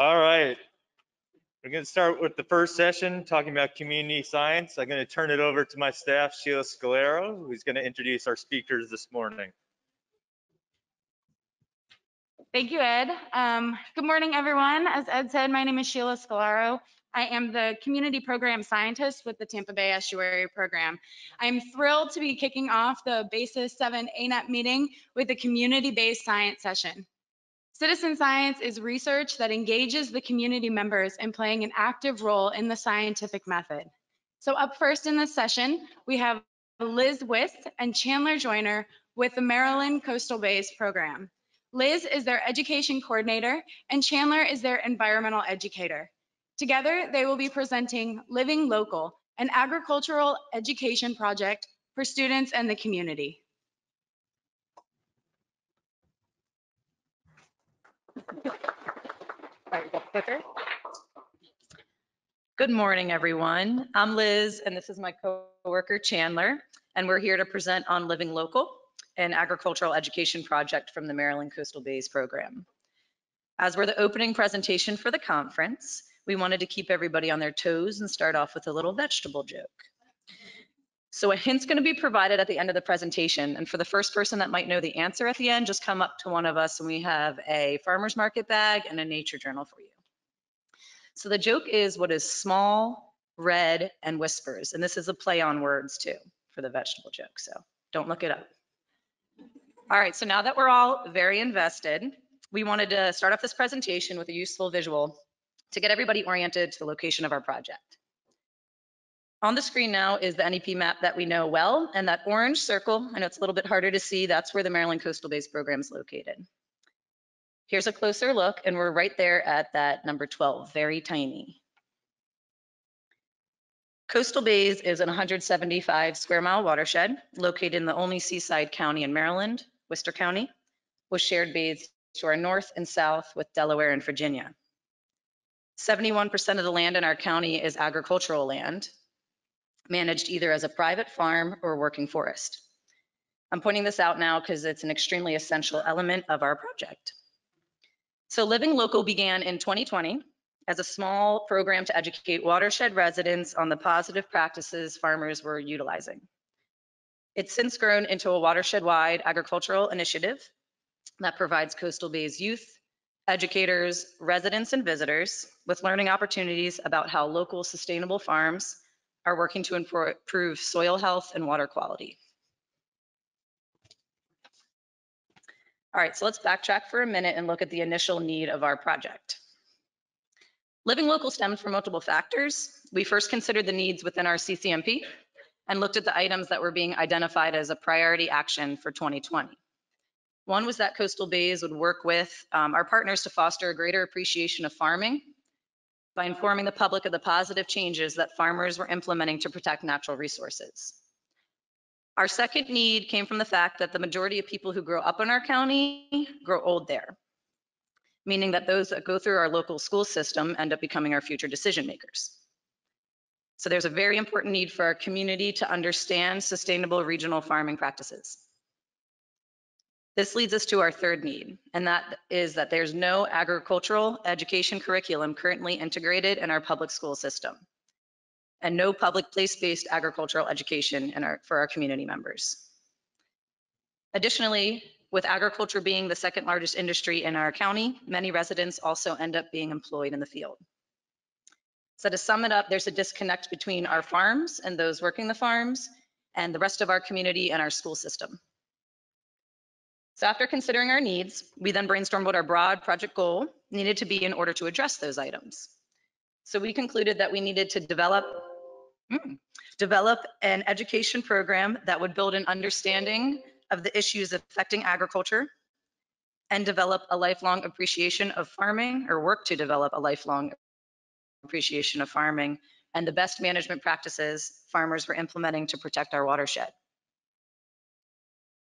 All right. We're going to start with the first session, talking about community science. I'm going to turn it over to my staff, Sheila Scolaro, who's going to introduce our speakers this morning. Thank you, Ed. Um, good morning, everyone. As Ed said, my name is Sheila Scolaro. I am the Community Program Scientist with the Tampa Bay Estuary Program. I'm thrilled to be kicking off the BASIS 7 ANEP meeting with a community-based science session. Citizen science is research that engages the community members in playing an active role in the scientific method. So up first in this session, we have Liz Wist and Chandler Joiner with the Maryland Coastal Bays Program. Liz is their education coordinator and Chandler is their environmental educator. Together, they will be presenting Living Local, an agricultural education project for students and the community. Good morning, everyone. I'm Liz, and this is my coworker Chandler, and we're here to present on Living Local, an agricultural education project from the Maryland Coastal Bays program. As we're the opening presentation for the conference, we wanted to keep everybody on their toes and start off with a little vegetable joke. So a hint's going to be provided at the end of the presentation. And for the first person that might know the answer at the end, just come up to one of us and we have a farmer's market bag and a nature journal for you. So the joke is what is small, red, and whispers. And this is a play on words too for the vegetable joke. So don't look it up. All right, so now that we're all very invested, we wanted to start off this presentation with a useful visual to get everybody oriented to the location of our project. On the screen now is the NEP map that we know well, and that orange circle, I know it's a little bit harder to see, that's where the Maryland Coastal Bays program is located. Here's a closer look, and we're right there at that number 12, very tiny. Coastal Bays is an 175 square mile watershed located in the only seaside county in Maryland, Worcester County, with shared bays to our north and south with Delaware and Virginia. 71% of the land in our county is agricultural land, managed either as a private farm or working forest. I'm pointing this out now because it's an extremely essential element of our project. So Living Local began in 2020 as a small program to educate watershed residents on the positive practices farmers were utilizing. It's since grown into a watershed-wide agricultural initiative that provides Coastal Bays youth, educators, residents, and visitors with learning opportunities about how local sustainable farms are working to improve soil health and water quality. All right, so let's backtrack for a minute and look at the initial need of our project. Living local stemmed from multiple factors. We first considered the needs within our CCMP and looked at the items that were being identified as a priority action for 2020. One was that Coastal Bays would work with um, our partners to foster a greater appreciation of farming by informing the public of the positive changes that farmers were implementing to protect natural resources. Our second need came from the fact that the majority of people who grow up in our county grow old there, meaning that those that go through our local school system end up becoming our future decision makers. So there's a very important need for our community to understand sustainable regional farming practices. This leads us to our third need, and that is that there's no agricultural education curriculum currently integrated in our public school system, and no public place-based agricultural education our, for our community members. Additionally, with agriculture being the second largest industry in our county, many residents also end up being employed in the field. So to sum it up, there's a disconnect between our farms and those working the farms and the rest of our community and our school system. So after considering our needs, we then brainstormed what our broad project goal needed to be in order to address those items. So we concluded that we needed to develop mm, develop an education program that would build an understanding of the issues affecting agriculture and develop a lifelong appreciation of farming or work to develop a lifelong appreciation of farming and the best management practices farmers were implementing to protect our watershed.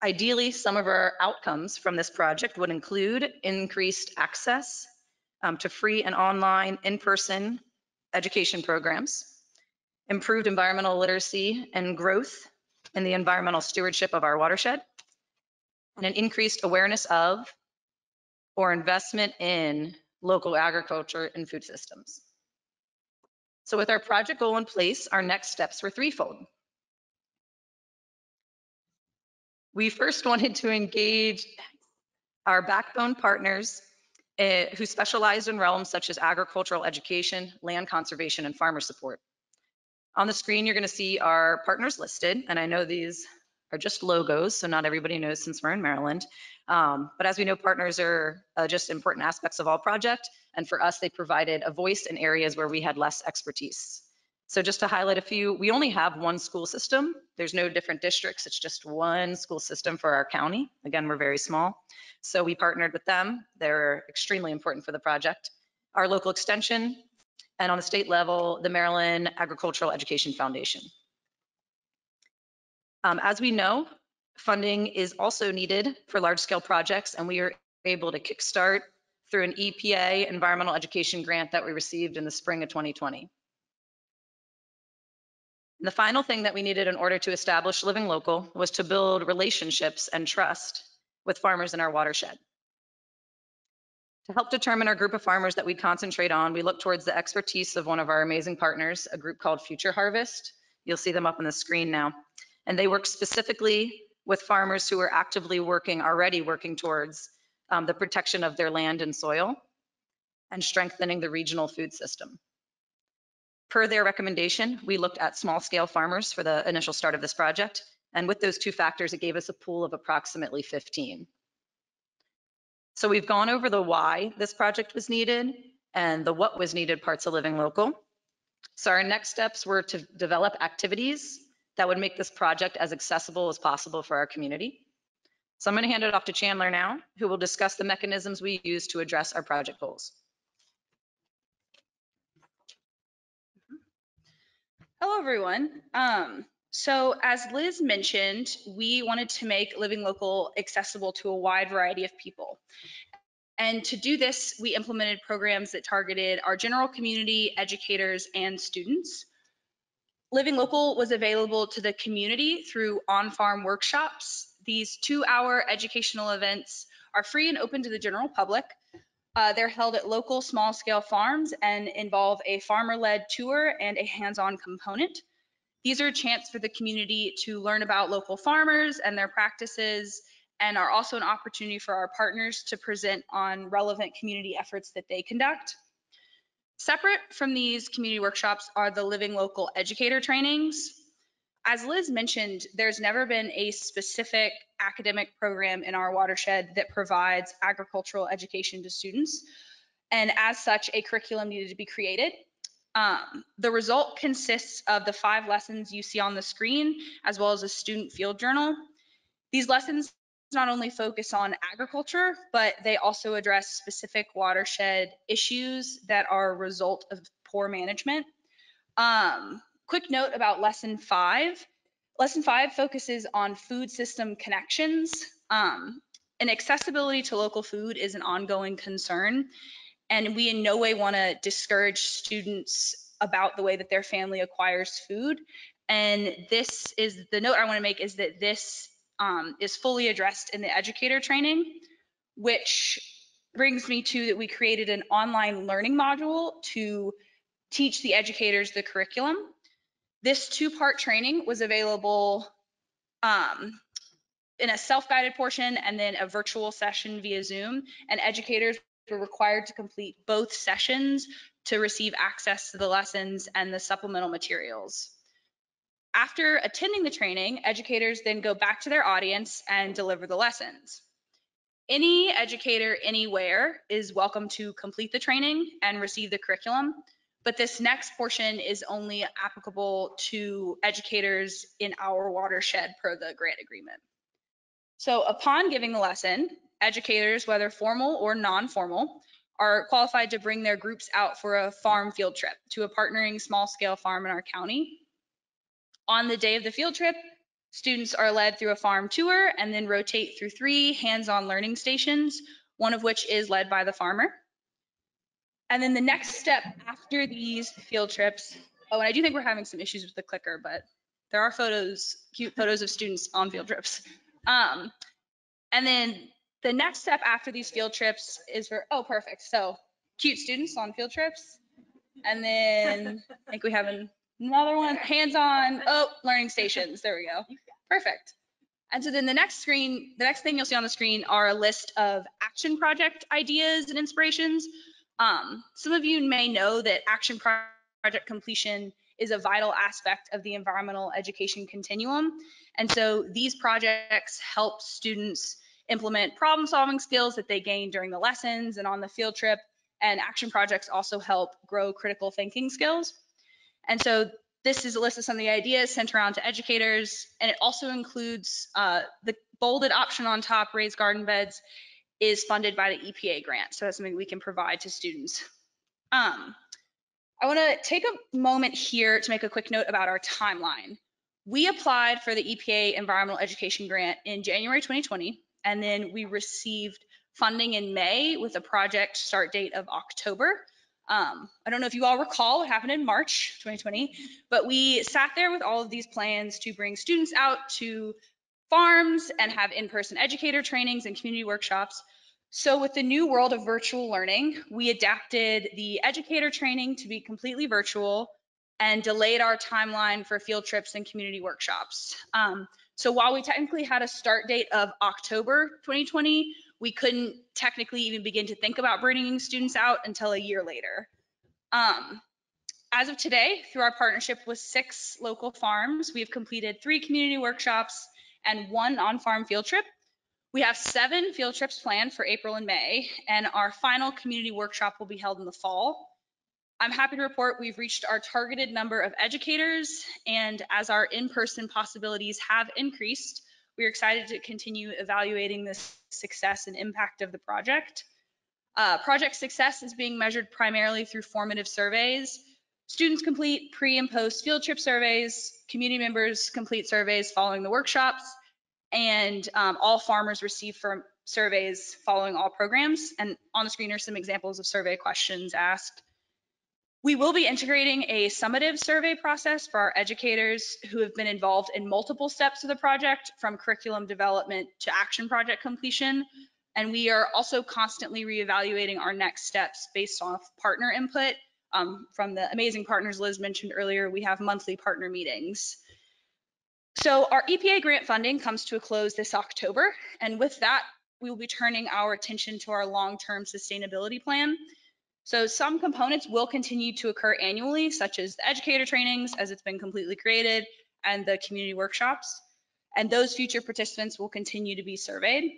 Ideally, some of our outcomes from this project would include increased access um, to free and online in-person education programs, improved environmental literacy and growth in the environmental stewardship of our watershed, and an increased awareness of or investment in local agriculture, and food systems. So with our project goal in place, our next steps were threefold. We first wanted to engage our backbone partners eh, who specialized in realms such as agricultural education, land conservation, and farmer support. On the screen, you're going to see our partners listed, and I know these are just logos, so not everybody knows since we're in Maryland. Um, but as we know, partners are uh, just important aspects of all project, and for us, they provided a voice in areas where we had less expertise. So just to highlight a few, we only have one school system. There's no different districts. It's just one school system for our county. Again, we're very small. So we partnered with them. They're extremely important for the project. Our local extension, and on the state level, the Maryland Agricultural Education Foundation. Um, as we know, funding is also needed for large scale projects, and we are able to kickstart through an EPA environmental education grant that we received in the spring of 2020. The final thing that we needed in order to establish Living Local was to build relationships and trust with farmers in our watershed. To help determine our group of farmers that we'd concentrate on, we look towards the expertise of one of our amazing partners, a group called Future Harvest. You'll see them up on the screen now. And they work specifically with farmers who are actively working, already working towards um, the protection of their land and soil and strengthening the regional food system. Per their recommendation, we looked at small scale farmers for the initial start of this project. And with those two factors, it gave us a pool of approximately 15. So we've gone over the why this project was needed and the what was needed parts of Living Local. So our next steps were to develop activities that would make this project as accessible as possible for our community. So I'm going to hand it off to Chandler now, who will discuss the mechanisms we use to address our project goals. Hello, everyone. Um, so as Liz mentioned, we wanted to make Living Local accessible to a wide variety of people. And to do this, we implemented programs that targeted our general community, educators, and students. Living Local was available to the community through on-farm workshops. These two-hour educational events are free and open to the general public. Uh, they're held at local small scale farms and involve a farmer led tour and a hands on component. These are a chance for the community to learn about local farmers and their practices and are also an opportunity for our partners to present on relevant community efforts that they conduct. Separate from these community workshops are the Living Local Educator trainings. As Liz mentioned, there's never been a specific academic program in our watershed that provides agricultural education to students. And as such, a curriculum needed to be created. Um, the result consists of the five lessons you see on the screen, as well as a student field journal. These lessons not only focus on agriculture, but they also address specific watershed issues that are a result of poor management. Um, quick note about lesson five. Lesson five focuses on food system connections. Um, and accessibility to local food is an ongoing concern. And we in no way want to discourage students about the way that their family acquires food. And this is the note I want to make is that this um, is fully addressed in the educator training, which brings me to that we created an online learning module to teach the educators the curriculum. This two-part training was available um, in a self-guided portion and then a virtual session via Zoom. And educators were required to complete both sessions to receive access to the lessons and the supplemental materials. After attending the training, educators then go back to their audience and deliver the lessons. Any educator anywhere is welcome to complete the training and receive the curriculum. But this next portion is only applicable to educators in our watershed per the grant agreement. So upon giving the lesson, educators, whether formal or non-formal, are qualified to bring their groups out for a farm field trip to a partnering small scale farm in our county. On the day of the field trip, students are led through a farm tour and then rotate through three hands-on learning stations, one of which is led by the farmer. And then the next step after these field trips, oh, and I do think we're having some issues with the clicker, but there are photos, cute photos of students on field trips. Um, and then the next step after these field trips is for, oh, perfect. So cute students on field trips. And then I think we have an- another one, hands-on, oh, learning stations. There we go. Perfect. And so then the next screen, the next thing you'll see on the screen are a list of action project ideas and inspirations. Um, some of you may know that action project completion is a vital aspect of the environmental education continuum. And so these projects help students implement problem solving skills that they gain during the lessons and on the field trip. And action projects also help grow critical thinking skills. And so this is a list of some of the ideas sent around to educators, and it also includes uh, the bolded option on top, raised garden beds, is funded by the EPA grant. So that's something we can provide to students. Um, I want to take a moment here to make a quick note about our timeline. We applied for the EPA Environmental Education Grant in January 2020, and then we received funding in May with a project start date of October. Um, I don't know if you all recall what happened in March 2020, but we sat there with all of these plans to bring students out to farms and have in-person educator trainings and community workshops. So with the new world of virtual learning, we adapted the educator training to be completely virtual and delayed our timeline for field trips and community workshops. Um, so while we technically had a start date of October 2020, we couldn't technically even begin to think about bringing students out until a year later. Um, as of today, through our partnership with six local farms, we have completed three community workshops and one on-farm field trip. We have seven field trips planned for April and May, and our final community workshop will be held in the fall. I'm happy to report we've reached our targeted number of educators, and as our in-person possibilities have increased, we're excited to continue evaluating the success and impact of the project. Uh, project success is being measured primarily through formative surveys. Students complete pre and post field trip surveys, community members complete surveys following the workshops, and um, all farmers receive firm surveys following all programs. And on the screen are some examples of survey questions asked. We will be integrating a summative survey process for our educators who have been involved in multiple steps of the project from curriculum development to action project completion. And we are also constantly reevaluating our next steps based off partner input. Um, from the amazing partners Liz mentioned earlier, we have monthly partner meetings. So our EPA grant funding comes to a close this October. And with that, we will be turning our attention to our long-term sustainability plan. So some components will continue to occur annually, such as the educator trainings as it's been completely created and the community workshops. And those future participants will continue to be surveyed.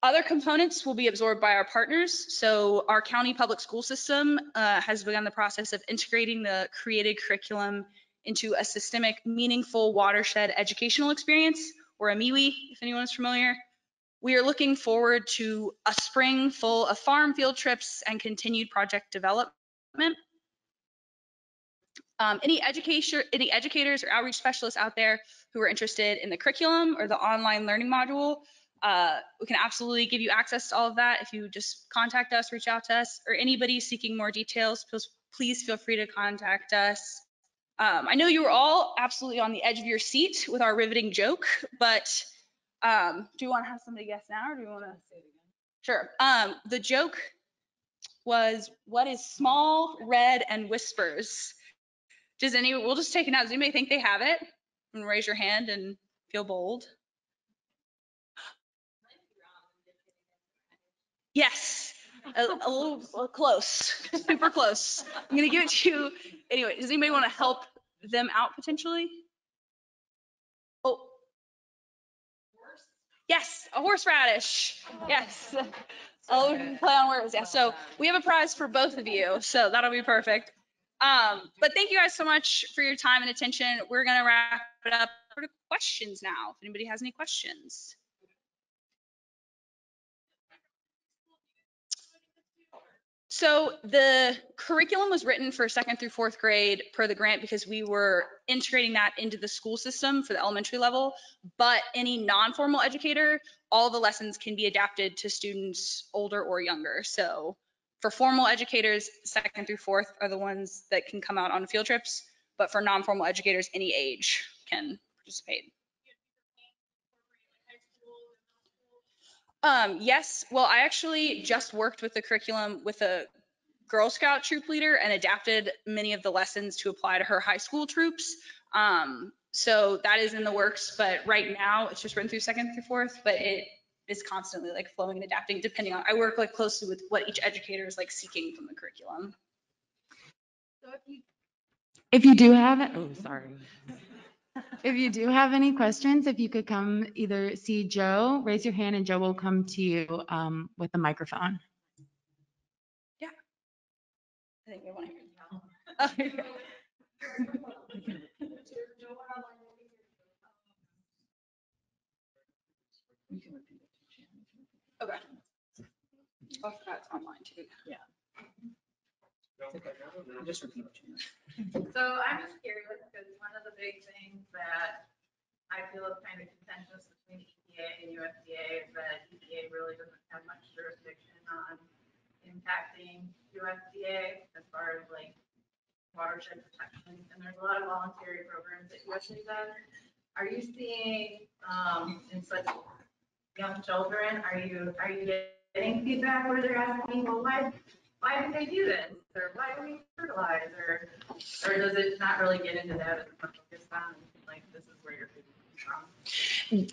Other components will be absorbed by our partners. So our county public school system uh, has begun the process of integrating the created curriculum into a systemic, meaningful watershed educational experience, or a MWEE, if anyone is familiar. We are looking forward to a spring full of farm field trips and continued project development. Um, any any educators or outreach specialists out there who are interested in the curriculum or the online learning module, uh, we can absolutely give you access to all of that if you just contact us, reach out to us, or anybody seeking more details, please, please feel free to contact us. Um, I know you were all absolutely on the edge of your seat with our riveting joke, but um, do you want to have somebody guess now or do you want to say it again? Sure. Um, the joke was what is small, red, and whispers? Does any, we'll just take it out. Does anybody think they have it? And raise your hand and feel bold. Yes, a, a little, close, super close. I'm gonna give it to you. Anyway, does anybody want to help them out potentially? Oh. Yes, a horseradish. Yes. Oh, play on words. Yeah. So we have a prize for both of you. So that'll be perfect. Um, but thank you guys so much for your time and attention. We're gonna wrap it up for questions now. If anybody has any questions. So the curriculum was written for second through fourth grade per the grant because we were integrating that into the school system for the elementary level. But any non-formal educator, all the lessons can be adapted to students older or younger. So for formal educators, second through fourth are the ones that can come out on field trips. But for non-formal educators, any age can participate. Um, yes, well, I actually just worked with the curriculum with a Girl Scout troop leader and adapted many of the lessons to apply to her high school troops. Um, so that is in the works, but right now it's just written through second through fourth, but it is constantly like flowing and adapting depending on, I work like closely with what each educator is like seeking from the curriculum. So If you do have, it, Oh, sorry. If you do have any questions, if you could come either see Joe, raise your hand and Joe will come to you um, with the microphone. Yeah. I think we want to hear. Okay. Oh, that's online too. Just repeat what you So I'm just curious, because one of the big things that I feel is kind of contentious between EPA and USDA is that EPA really doesn't have much jurisdiction on impacting USDA as far as like watershed protection, and there's a lot of voluntary programs that USDA does. Are you seeing, um, in such young children, are you, are you getting feedback where they're asking, well, why, why did they do this? Or why do we fertilize? Or, or does it not really get into that as much on, like, this is where your food?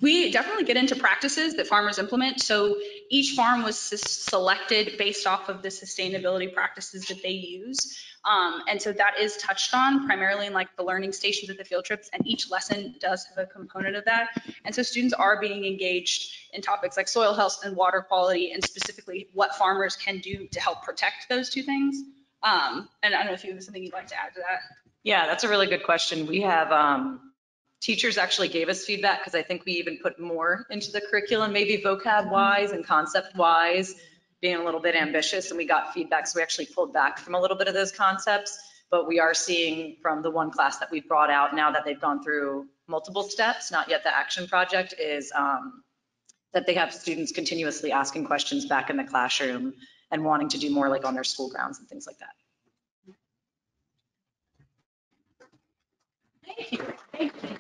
We definitely get into practices that farmers implement. So each farm was selected based off of the sustainability practices that they use. Um, and so that is touched on primarily in like the learning stations at the field trips, and each lesson does have a component of that. And so students are being engaged in topics like soil health and water quality, and specifically what farmers can do to help protect those two things. Um, and I don't know if you have something you'd like to add to that. Yeah, that's a really good question. We have, um, teachers actually gave us feedback because I think we even put more into the curriculum, maybe vocab wise and concept wise, being a little bit ambitious and we got feedback. So we actually pulled back from a little bit of those concepts. But we are seeing from the one class that we brought out now that they've gone through multiple steps, not yet the action project is, um, that they have students continuously asking questions back in the classroom and wanting to do more like on their school grounds and things like that. Thank you. Thank you.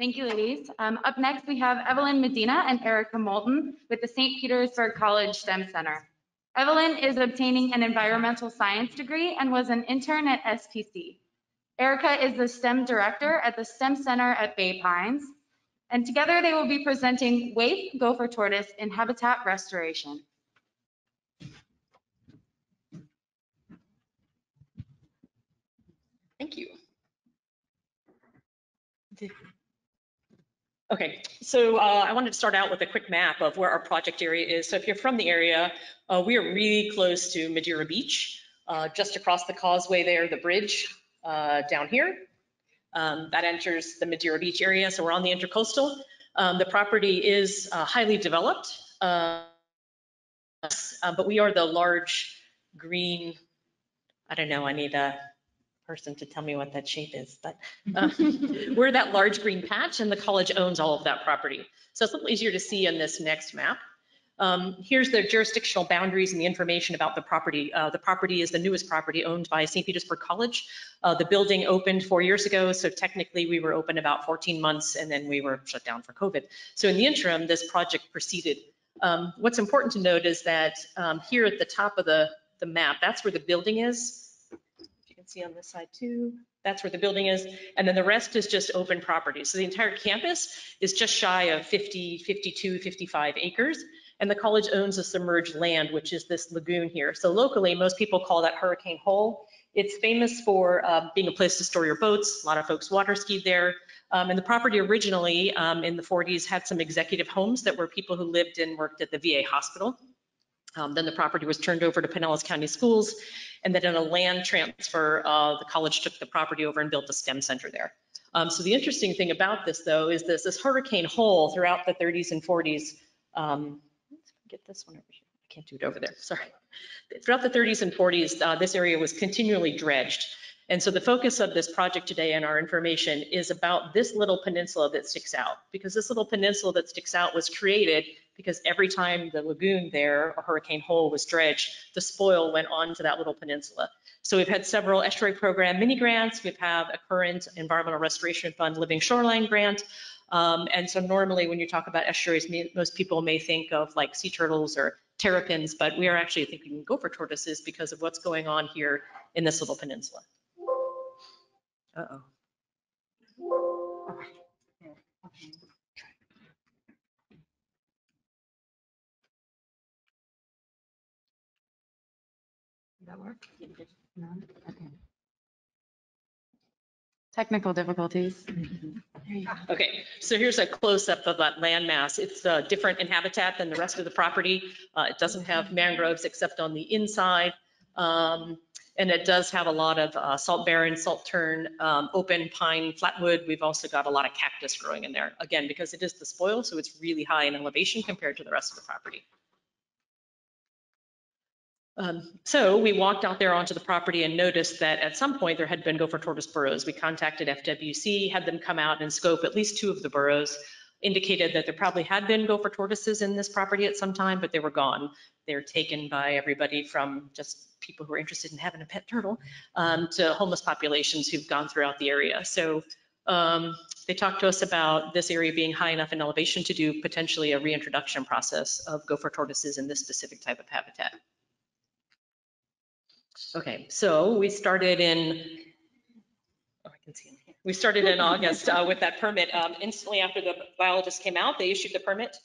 Thank you, ladies. Um, Up next, we have Evelyn Medina and Erica Moulton with the St. Petersburg College STEM Center. Evelyn is obtaining an environmental science degree and was an intern at SPC. Erica is the STEM director at the STEM Center at Bay Pines. And together they will be presenting Waif Gopher Tortoise in Habitat Restoration. Thank you. Okay, so uh, I wanted to start out with a quick map of where our project area is. So if you're from the area, uh, we are really close to Madeira Beach, uh, just across the causeway there, the bridge uh, down here. Um, That enters the Madeira Beach area, so we're on the intercoastal. Um, The property is uh, highly developed, uh, but we are the large green, I don't know, I need a person to tell me what that shape is, but uh, we're that large green patch and the college owns all of that property. So it's a little easier to see in this next map. Um, Here's the jurisdictional boundaries and the information about the property. Uh, The property is the newest property owned by St. Petersburg College. Uh, The building opened four years ago, so technically we were open about 14 months and then we were shut down for COVID. So in the interim, this project proceeded. Um, What's important to note is that um, here at the top of the, the map, that's where the building is. See on this side too, that's where the building is. And then the rest is just open property. So the entire campus is just shy of 50, 52, 55 acres. And the college owns the submerged land, which is this lagoon here. So locally, most people call that Hurricane Hole. It's famous for uh, being a place to store your boats. A lot of folks water skied there. Um, And the property originally, um, in the 40s, had some executive homes that were people who lived and worked at the VA hospital. Um, Then the property was turned over to Pinellas County Schools. And then in a land transfer, uh, the college took the property over and built a STEM center there. Um, So the interesting thing about this, though, is this, this hurricane hole throughout the 30s and 40s. um, let's Get this one over here. I can't do it over there, sorry. Throughout the 30s and 40s, uh, this area was continually dredged. And so the focus of this project today and our information is about this little peninsula that sticks out. Because this little peninsula that sticks out was created because every time the lagoon there, or Hurricane Hole was dredged, the spoil went onto that little peninsula. So we've had several estuary program mini grants. We've had a current environmental restoration fund living shoreline grant. Um, and so normally when you talk about estuaries, me- most people may think of like sea turtles or terrapins, but we are actually thinking gopher tortoises because of what's going on here in this little peninsula. Uh-oh. That work? No? Okay. Technical difficulties. Okay, so here's a close-up of that landmass. It's uh, different in habitat than the rest of the property. Uh, It doesn't have mangroves except on the inside. Um, And it does have a lot of uh, salt barren, saltern, um, open pine, flatwood. We've also got a lot of cactus growing in there. Again, because it is the spoil, so it's really high in elevation compared to the rest of the property. Um, So we walked out there onto the property and noticed that at some point there had been gopher tortoise burrows. We contacted FWC, had them come out and scope at least two of the burrows, indicated that there probably had been gopher tortoises in this property at some time, but they were gone. They're taken by everybody from just people who are interested in having a pet turtle um, to homeless populations who've gone throughout the area. So um, they talked to us about this area being high enough in elevation to do potentially a reintroduction process of gopher tortoises in this specific type of habitat. Okay, so we started in, oh, I can see. We started in August uh, with that permit. Um, Instantly after the biologist came out, they issued the permit.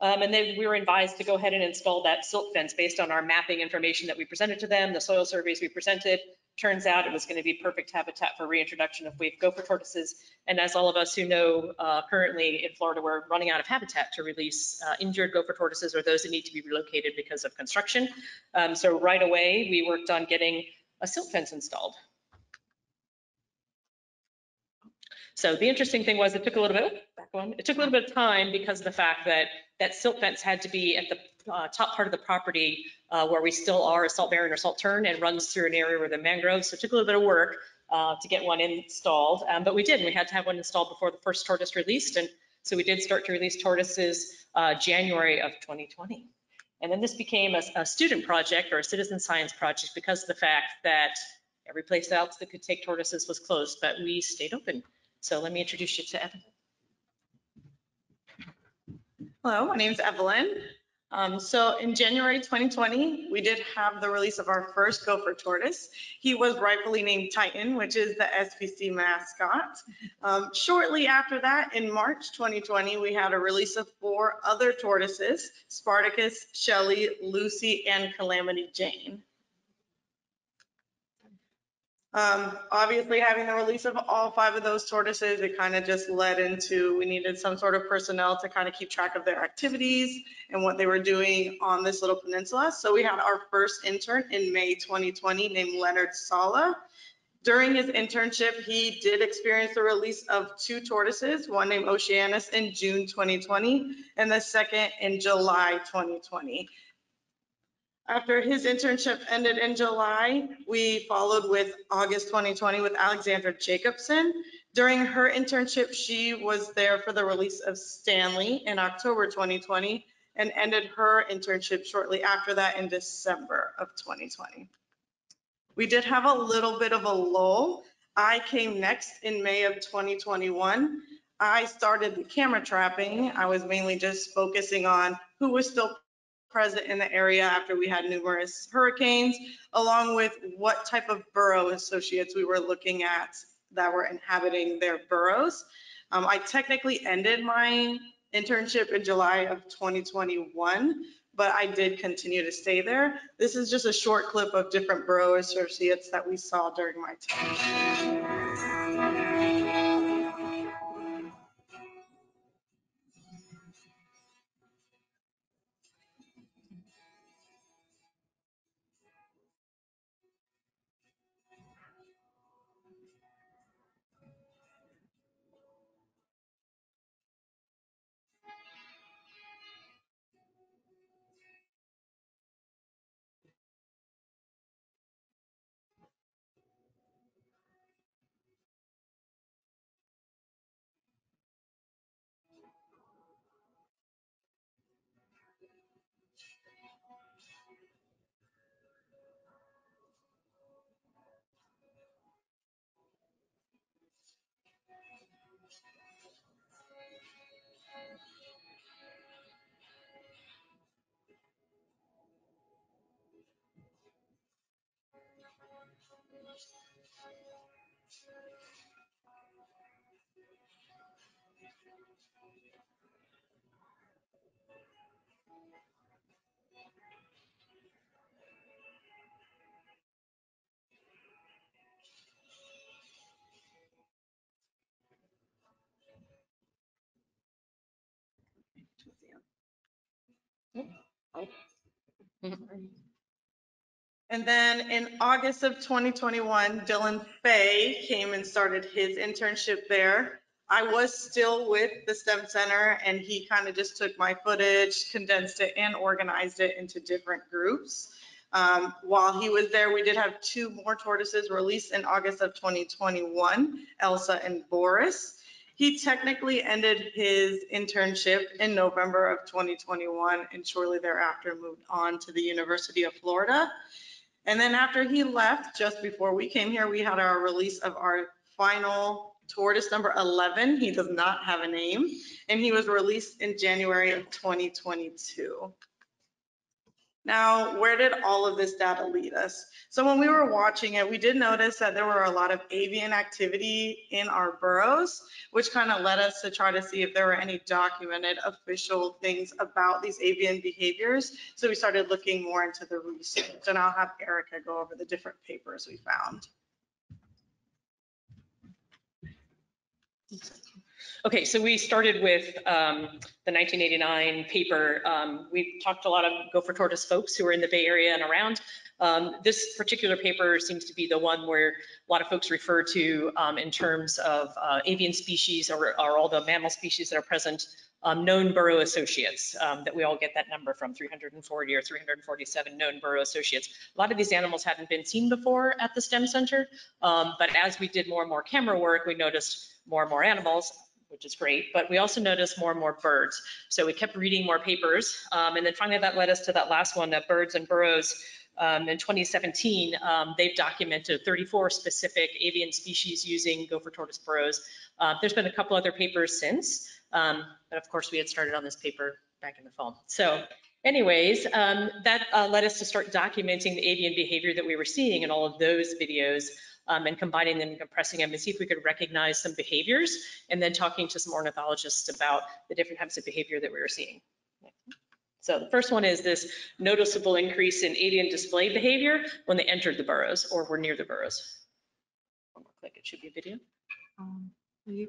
Um, And then we were advised to go ahead and install that silt fence based on our mapping information that we presented to them, the soil surveys we presented. Turns out it was going to be perfect habitat for reintroduction of waif gopher tortoises. And as all of us who know, uh, currently in Florida, we're running out of habitat to release uh, injured gopher tortoises or those that need to be relocated because of construction. Um, So right away, we worked on getting a silt fence installed. So the interesting thing was it took a little bit, back one, it took a little bit of time because of the fact that that silt fence had to be at the uh, top part of the property uh, where we still are a salt barren or saltern and runs through an area where the mangroves. So it took a little bit of work uh, to get one installed, um, but we did. We had to have one installed before the first tortoise released. And so we did start to release tortoises uh, January of 2020. And then this became a, a student project or a citizen science project because of the fact that every place else that could take tortoises was closed, but we stayed open. So let me introduce you to Evan. Hello, my name is Evelyn. Um, so in January 2020, we did have the release of our first gopher tortoise. He was rightfully named Titan, which is the SPC mascot. Um, shortly after that, in March 2020, we had a release of four other tortoises, Spartacus, Shelly, Lucy, and Calamity Jane. Um, obviously, having the release of all five of those tortoises, it kind of just led into, we needed some sort of personnel to kind of keep track of their activities and what they were doing on this little peninsula. So we had our first intern in May 2020 named Leonard Sala. During his internship, he did experience the release of two tortoises, one named Oceanus in June 2020 and the second in July 2020. After his internship ended in July, we followed with August 2020 with Alexandra Jacobson. During her internship, she was there for the release of Stanley in October 2020 and ended her internship shortly after that in December of 2020. We did have a little bit of a lull. I came next in May of 2021. I started the camera trapping. I was mainly just focusing on who was still present in the area after we had numerous hurricanes, along with what type of burrow associates we were looking at that were inhabiting their burrows. Um, I technically ended my internship in July of 2021, but I did continue to stay there. This is just a short clip of different burrow associates that we saw during my time. Yeah. I- And then in August of 2021, Dylan Fay came and started his internship there. I was still with the STEM Center and he kind of just took my footage, condensed it and organized it into different groups. Um, While he was there, we did have two more tortoises released in August of 2021, Elsa and Boris. He technically ended his internship in November of 2021 and shortly thereafter moved on to the University of Florida. And then after he left, just before we came here, we had our release of our final tortoise number 11. He does not have a name, and he was released in January of 2022. Now, where did all of this data lead us? So when we were watching it, we did notice that there were a lot of avian activity in our burrows, which kind of led us to try to see if there were any documented official things about these avian behaviors. So we started looking more into the research, and I'll have Erica go over the different papers we found. Okay, so we started with um, the 1989 paper. Um, We talked to a lot of Gopher Tortoise folks who are in the Bay Area and around. Um, This particular paper seems to be the one where a lot of folks refer to um, in terms of uh, avian species or or all the mammal species that are present, um, known burrow associates, um, that we all get that number from, 340 or 347 known burrow associates. A lot of these animals hadn't been seen before at the STEM Center, but as we did more and more camera work, we noticed more and more animals which is great, but we also noticed more and more birds. So we kept reading more papers. Um, and then finally that led us to that last one, that birds and burrows. Um, in 2017, um, they've documented 34 specific avian species using gopher tortoise burrows. Uh, there's been a couple other papers since, um, but of course we had started on this paper back in the fall. So anyways, um, that uh, led us to start documenting the avian behavior that we were seeing in all of those videos um, and combining them and compressing them and see if we could recognize some behaviors and then talking to some ornithologists about the different types of behavior that we were seeing. So the first one is this noticeable increase in avian display behavior when they entered the burrows or were near the burrows. One more click, it should be a video. Um, you-.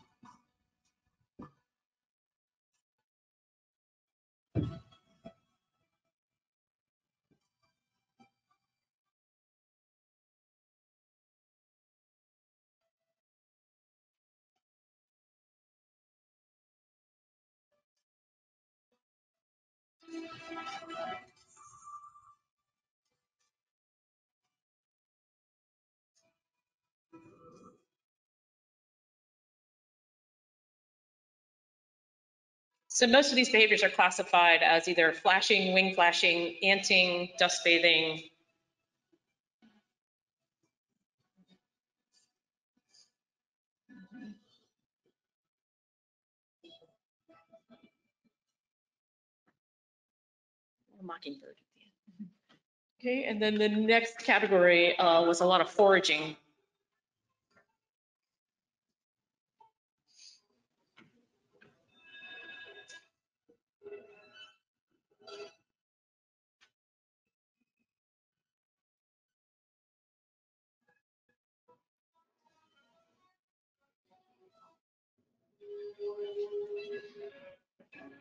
So most of these behaviors are classified as either flashing, wing flashing, anting, dust bathing. a mockingbird at the end. Okay, and then the next category uh, was a lot of foraging.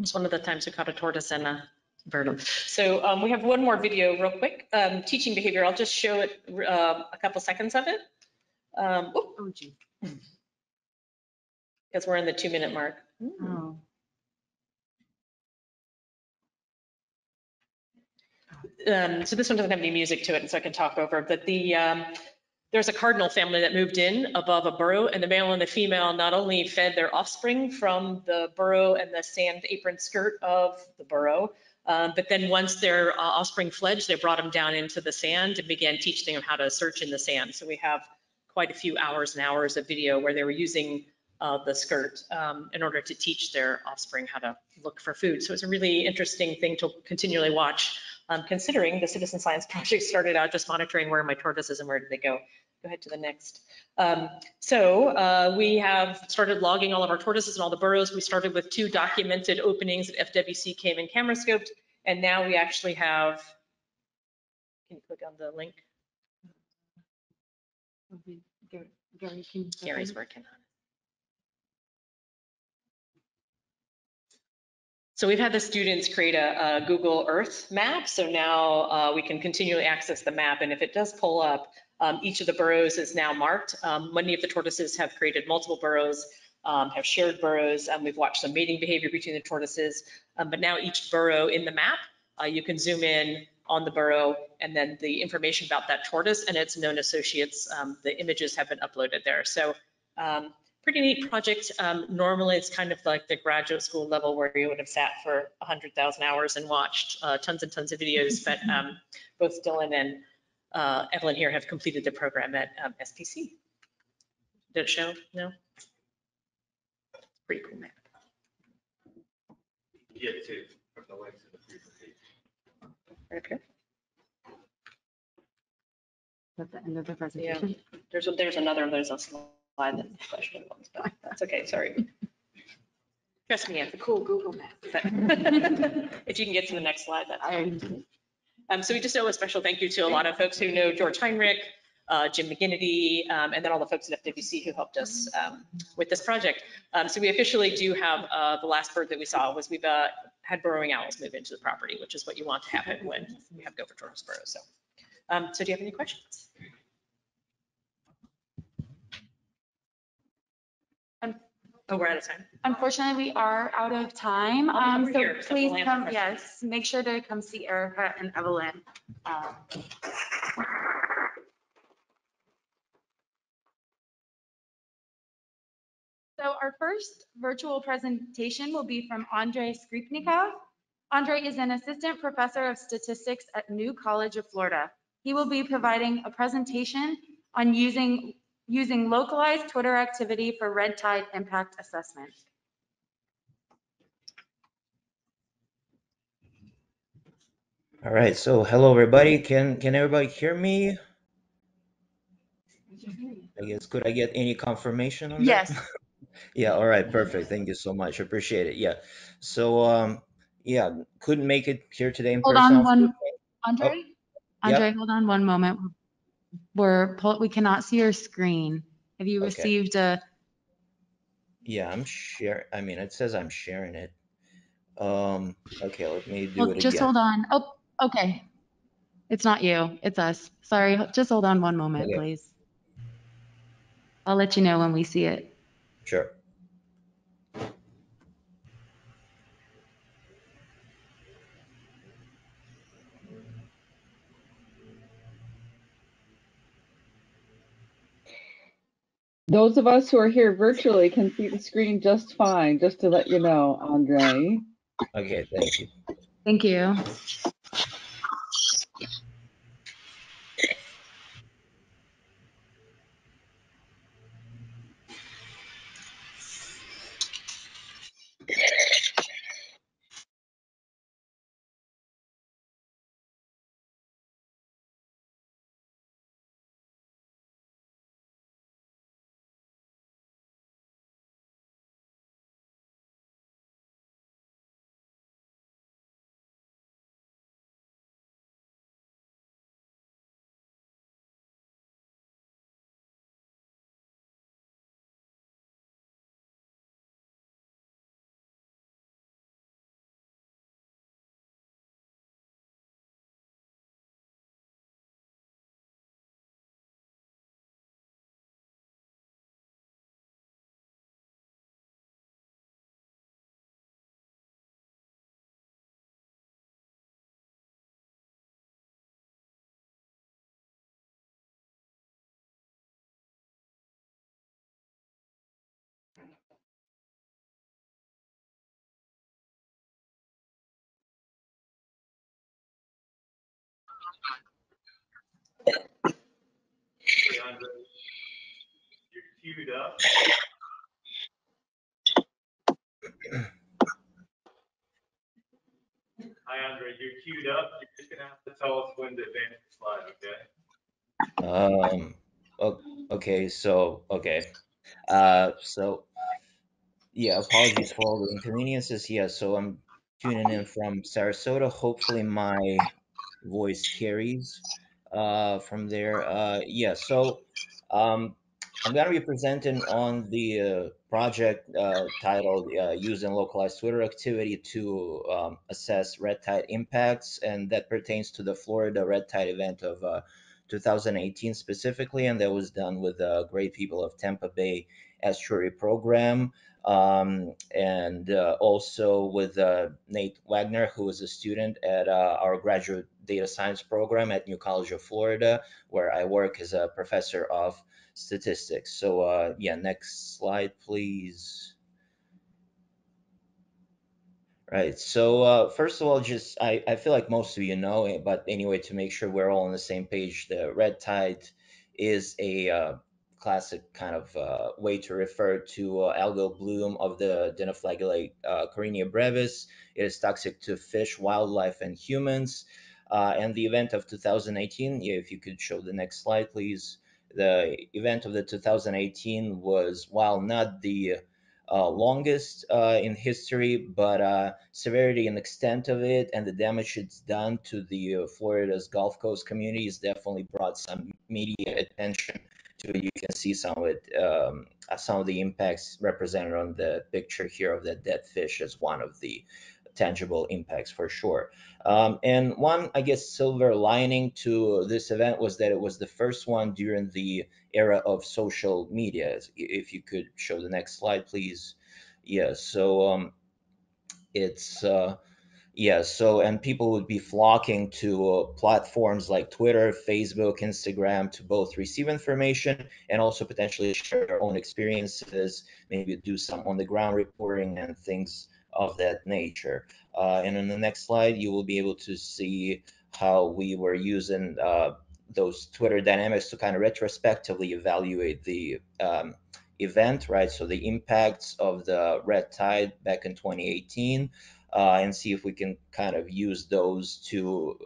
It's one of the times we caught a tortoise and a So um, we have one more video real quick, um, teaching behavior. I'll just show it uh, a couple seconds of it. Um, oh, Oh, gee. Because we're in the two minute mark. Oh. um, so this one doesn't have any music to it, and so I can talk over, but the, um, there's a cardinal family that moved in above a burrow, and the male and the female not only fed their offspring from the burrow and the sand apron skirt of the burrow, um, but then once their uh, offspring fledged, they brought them down into the sand and began teaching them how to search in the sand. So we have quite a few hours and hours of video where they were using uh, the skirt um, in order to teach their offspring how to look for food. So it's a really interesting thing to continually watch um, considering the citizen science project started out just monitoring where my tortoises and where did they go. Go ahead to the next. Um, so uh, we have started logging all of our tortoises and all the burrows. We started with two documented openings that FWC came and camera scoped, and now we actually have, can you click on the link? Gary, Gary, can you? Gary's working on it. So we've had the students create a, a Google Earth map. So now uh, we can continually access the map. And if it does pull up, um, each of the burrows is now marked. Um, many of the tortoises have created multiple burrows, um, have shared burrows, and we've watched some mating behavior between the tortoises. Um, but now each burrow in the map, uh, you can zoom in on the burrow and then the information about that tortoise and its known associates. Um, the images have been uploaded there. So um, pretty neat project. Normally, it's kind of like the graduate school level where you would have sat for 100,000 hours and watched uh, tons and tons of videos. But both Dylan and uh, Evelyn here have completed the program at um, SPC. Did it show? No? Pretty cool map. Yeah, to, from the links in the presentation. Right up here. At the end of the presentation. Yeah, There's, a- there's another, there's a slide that's flashing once, but that's okay, sorry. Trust me, it's a cool Google map. but If you can get to the next slide, that's. I- Um, so we just owe a special thank you to a lot of folks who know George Heinrich, uh, Jim McGinnity, um, and then all the folks at FWC who helped us um, with this project. Um, so we officially do have uh, the last bird that we saw was we've uh, had burrowing owls move into the property, which is what you want to happen when you have gopher tortoise burrows. So, um, so do you have any questions? Oh, we're out of time. Unfortunately, we are out of time. Um, so here, so please we'll answer come, questions. yes, make sure to come see Erica and Evelyn. Um, So our first virtual presentation will be from Andrey Skripnikov. Andrey is an assistant professor of statistics at New College of Florida. He will be providing a presentation on using, using localized Twitter activity for red tide impact assessment. All right, so hello everybody. Can can everybody hear me? I guess could I get any confirmation on that? Yes. Yeah, all right, perfect. Thank you so much. Appreciate it. Yeah. So um yeah, couldn't make it here today in Hold person. on one. Andrey? yeah. Andrey, hold on one moment. We're, pull- we cannot see your screen. Have you Okay. received a, Yeah, I'm share I mean, it says I'm sharing it. Um okay, let me do well, it just again. hold on. Oh, okay. It's not you, it's us. Sorry, just hold on one moment, Okay. please. I'll let you know when we see it. Sure. Those of us who are here virtually can see the screen just fine, just to let you know, Andrey. Okay, thank you. Thank you. You're queued up. Hi, Andrey, you're queued up. You're just gonna have to tell us when to advance the slide, okay? Um, okay, so, okay. Uh, so, yeah, apologies for all the inconveniences. Yeah, so I'm tuning in from Sarasota. Hopefully my voice carries uh, from there. Uh, yeah, so um, I'm going to be presenting on the uh, project uh, titled uh, Using Localized Twitter Activity to um, Assess Red Tide Impacts, and that pertains to the Florida Red Tide event of uh, 2018 specifically, and that was done with uh, great people of Tampa Bay Estuary Program. Um, and uh, also with uh, Nate Wagner, who is a student at uh, our graduate data science program at New College of Florida, where I work as a professor of statistics. So uh, yeah, next slide, please. Right. So uh, first of all, just I, I feel like most of you know it, but anyway, to make sure we're all on the same page, the red tide is a uh, classic kind of uh, way to refer to uh, algal bloom of the dinoflagellate uh, Karenia brevis. It is toxic to fish, wildlife, and humans. Uh, and the event of 2018, yeah, if you could show the next slide, please. The event of the 2018 was, while not the uh, longest uh, in history, but severity and extent of it and the damage it's done to the Florida's Gulf Coast communities definitely brought some media attention to it. You can see some of it, um, uh, some of the impacts represented on the picture here of the dead fish as one of the tangible impacts for sure. Um, and one, I guess, silver lining to this event was that it was the first one during the era of social media. If you could show the next slide, please. Yeah, so um, it's uh, yeah, so and people would be flocking to uh, platforms like Twitter, Facebook, Instagram to both receive information and also potentially share their own experiences, maybe do some on the ground reporting and things of that nature. Uh, and in the next slide, you will be able to see how we were using uh, those Twitter dynamics to kind of retrospectively evaluate the um, event, right? So the impacts of the red tide back in 2018 uh, and see if we can kind of use those to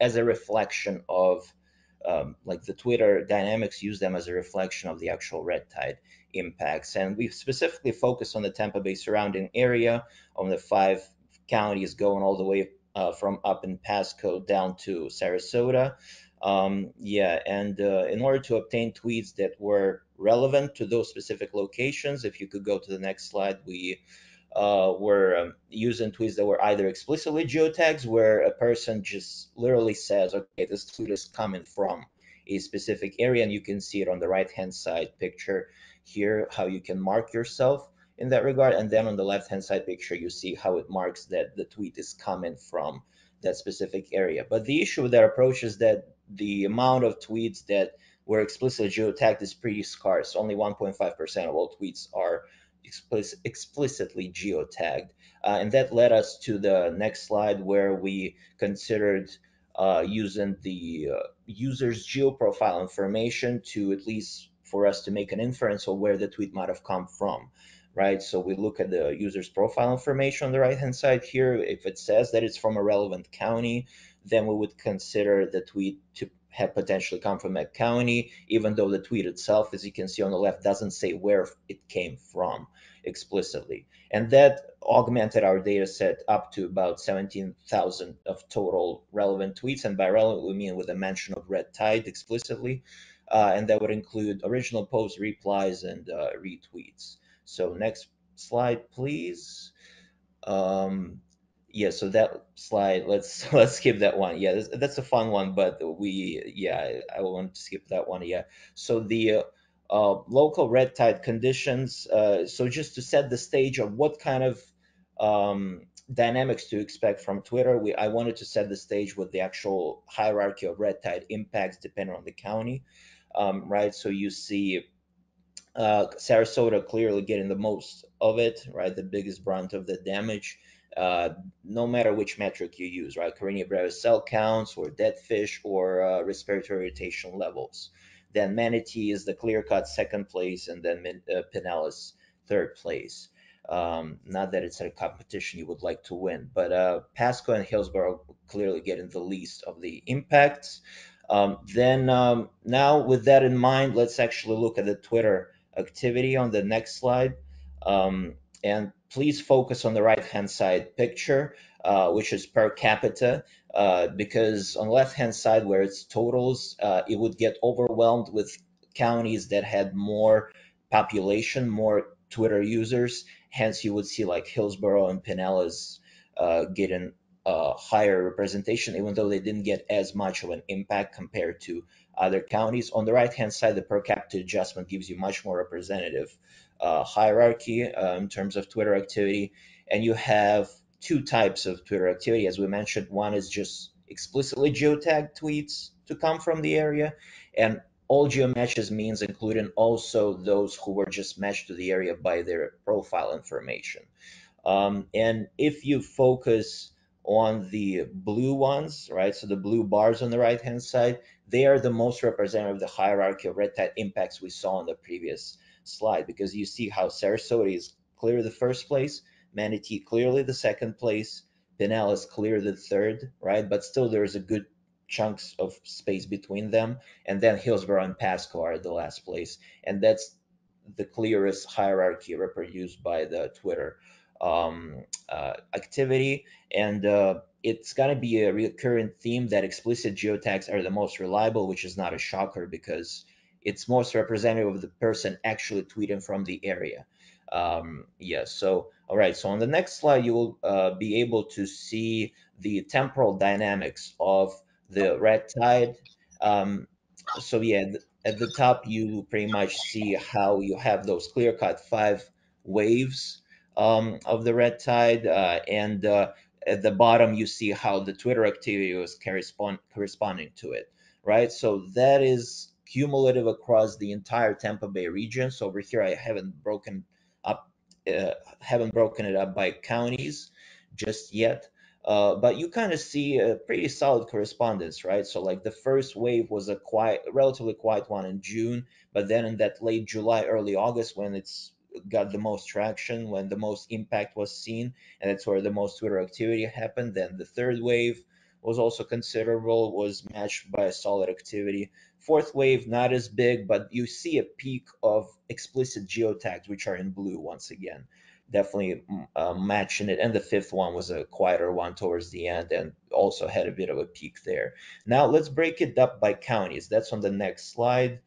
as a reflection of um, like the Twitter dynamics, use them as a reflection of the actual red tide impacts. And we've specifically focused on the Tampa Bay surrounding area, on the five counties going all the way uh, from up in Pasco down to Sarasota. Um, yeah, and uh, in order to obtain tweets that were relevant to those specific locations, if you could go to the next slide, we uh, were um, using tweets that were either explicitly geotags, where a person just literally says, okay, this tweet is coming from a specific area, and you can see it on the right hand side picture here, how you can mark yourself in that regard. And then on the left hand side picture, you see how it marks that the tweet is coming from that specific area. But the issue with that approach is that the amount of tweets that were explicitly geotagged is pretty scarce. Only 1.5% of all tweets are explicit, explicitly geotagged. Uh, and that led us to the next slide where we considered uh, using the uh, user's geoprofile information to at least for us to make an inference of where the tweet might have come from right? So we look at the user's profile information on the right hand side here. If it says that it's from a relevant county, then we would consider the tweet to have potentially come from that county, even though the tweet itself, as you can see on the left, doesn't say where it came from explicitly. And that augmented our data set up to about 17,000 of total relevant tweets. And by relevant, we mean with a mention of red tide explicitly. Uh, and that would include original posts, replies, and uh, retweets. So next slide, please. Um, yeah, so that slide, let's let's skip that one. Yeah, that's, that's a fun one, but we, yeah, I, I want to skip that one. Yeah. So the uh, uh, local red tide conditions. Uh, so just to set the stage of what kind of um, dynamics to expect from Twitter, we I wanted to set the stage with the actual hierarchy of red tide impacts depending on the county, um, right? So you see uh, Sarasota clearly getting the most of it, right? The biggest brunt of the damage. Uh, no matter which metric you use, right? Karenia brevis cell counts or dead fish or uh, respiratory irritation levels. Then Manatee is the clear cut second place, and then uh, Pinellas third place. Um, not that it's a competition you would like to win, but uh, Pasco and Hillsborough clearly getting the least of the impacts. Um, then um, now with that in mind, let's actually look at the Twitter activity on the next slide. Um, and please focus on the right hand side picture, uh, which is per capita, uh, because on the left hand side where it's totals, uh, it would get overwhelmed with counties that had more population, more Twitter users. Hence, you would see like Hillsborough and Pinellas uh, getting higher representation, even though they didn't get as much of an impact compared to other counties. On the right-hand side, the per capita adjustment gives you much more representative uh, hierarchy uh, in terms of Twitter activity. And you have two types of Twitter activity. As we mentioned, one is just explicitly geotagged tweets to come from the area. And all geomatches means including also those who were just matched to the area by their profile information. Um, and if you focus on the blue ones, right? So the blue bars on the right hand side, they are the most representative of the hierarchy of red tide impacts we saw in the previous slide because you see how Sarasota is clear the first place, Manatee clearly the second place, Pinellas clear the third, right? But still there's a good chunks of space between them. And then Hillsborough and Pasco are the last place. And that's the clearest hierarchy reproduced by the Twitter um, uh, activity. And uh, it's going to be a recurrent theme that explicit geotags are the most reliable, which is not a shocker because it's most representative of the person actually tweeting from the area. Um, yeah, so, all right, so on the next slide, you will uh, be able to see the temporal dynamics of the red tide. Um, so yeah, at the top, you pretty much see how you have those clear cut five waves um, of the red tide. Uh, and uh, at the bottom, you see how the Twitter activity was correspond corresponding to it, right? So that is cumulative across the entire Tampa Bay region. So over here, I haven't broken up, uh, haven't broken it up by counties just yet. Uh, but you kind of see a pretty solid correspondence, right? So like the first wave was a quiet, relatively quiet one in June, but then in that late July, early August, when it's got the most traction, when the most impact was seen, and that's where the most Twitter activity happened. Then the third wave was also considerable, was matched by a solid activity. Fourth wave, not as big, but you see a peak of explicit geotags, which are in blue once again definitely mm, uh, matching it. And the fifth one was a quieter one towards the end and also had a bit of a peak there. Now let's break it up by counties. That's on the next slide,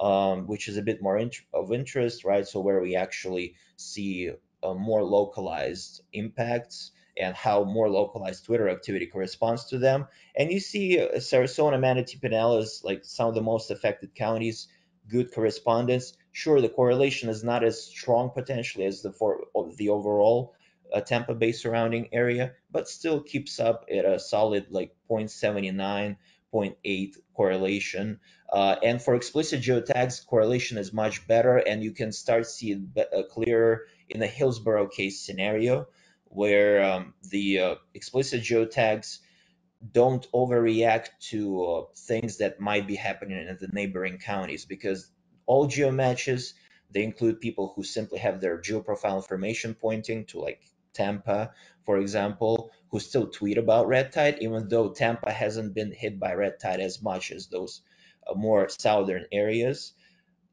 um, which is a bit more int of interest, right? So where we actually see uh, more localized impacts and how more localized Twitter activity corresponds to them. And you see uh, Sarasota, Manatee, Pinellas, like some of the most affected counties, good correspondence Sure, the correlation is not as strong potentially as the for the overall uh, Tampa Bay surrounding area, but still keeps up at a solid like 0.79, 0.8 correlation. Uh, and for explicit geotags, correlation is much better, and you can start seeing uh, clearer in the Hillsborough case scenario, where um, the uh, explicit geotags don't overreact to uh, things that might be happening in the neighboring counties because all geo matches. They include people who simply have their geoprofile information pointing to like Tampa, for example, who still tweet about red tide, even though Tampa hasn't been hit by red tide as much as those uh, more southern areas.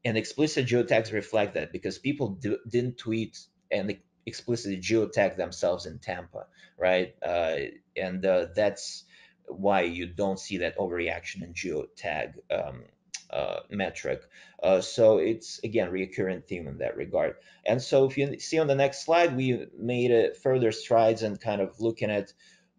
And explicit geotags reflect that because people do, didn't tweet and explicitly geotag themselves in Tampa, right? Uh, and uh, that's why you don't see that overreaction in geotag um, uh, metric. Uh, so it's again recurrent theme in that regard. And so if you see on the next slide, we made a further strides and kind of looking at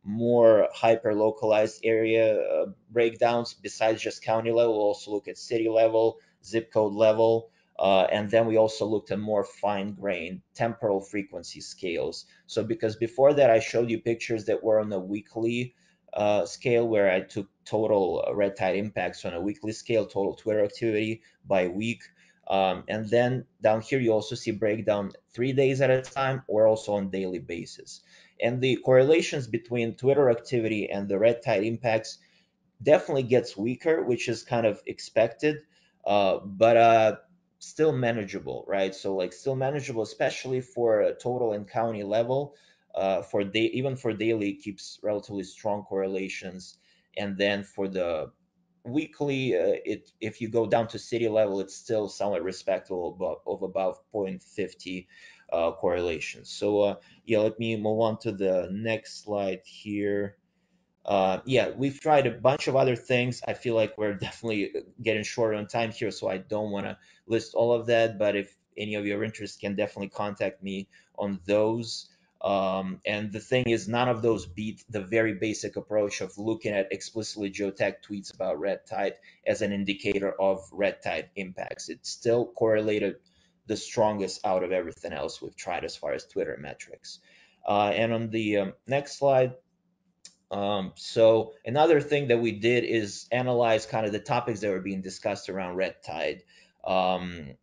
more hyper localized area uh, breakdowns besides just county level. We'll also look at city level, zip code level. Uh, and then we also looked at more fine grained temporal frequency scales. So because before that, I showed you pictures that were on a weekly uh, scale where I took total uh, red tide impacts on a weekly scale, total Twitter activity by week. Um, and then down here, you also see breakdown three days at a time or also on daily basis. and the correlations between Twitter activity and the red tide impacts definitely gets weaker, which is kind of expected, uh, but uh, still manageable, right? So like still manageable, especially for a total and county level. Uh, for day, even for daily, keeps relatively strong correlations, and then for the weekly, uh, it if you go down to city level, it's still somewhat respectable of, about 0.50 uh, correlations. So uh, yeah, let me move on to the next slide here. Uh, yeah, we've tried a bunch of other things. I feel like we're definitely getting short on time here, so I don't want to list all of that. But if any of your interest, can definitely contact me on those. Um, and the thing is, none of those beat the very basic approach of looking at explicitly geotag tweets about red tide as an indicator of red tide impacts. It's still correlated the strongest out of everything else we've tried as far as Twitter metrics. Uh, and on the um, next slide, um, so another thing that we did is analyze kind of the topics that were being discussed around red tide um,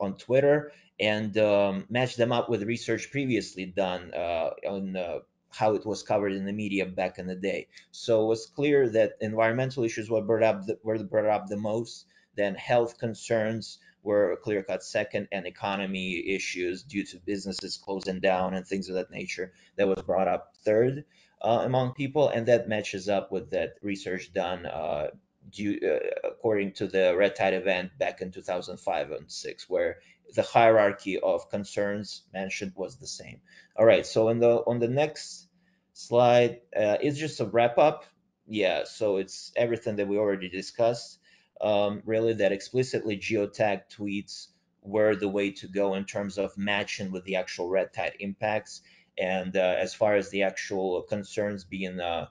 on Twitter and um, match them up with research previously done uh, on uh, how it was covered in the media back in the day. So it was clear that environmental issues were brought up the, were brought up the most. Then health concerns were clear cut second, and economy issues due to businesses closing down and things of that nature that was brought up third uh, among people, and that matches up with that research done uh, due, uh, according to the red tide event back in 2005 and 6, where the hierarchy of concerns mentioned was the same. All right, so on the on the next slide, uh, it's just a wrap up. Yeah, so it's everything that we already discussed. Um, really, that explicitly geotag tweets were the way to go in terms of matching with the actual red tide impacts. And uh, as far as the actual concerns being uh,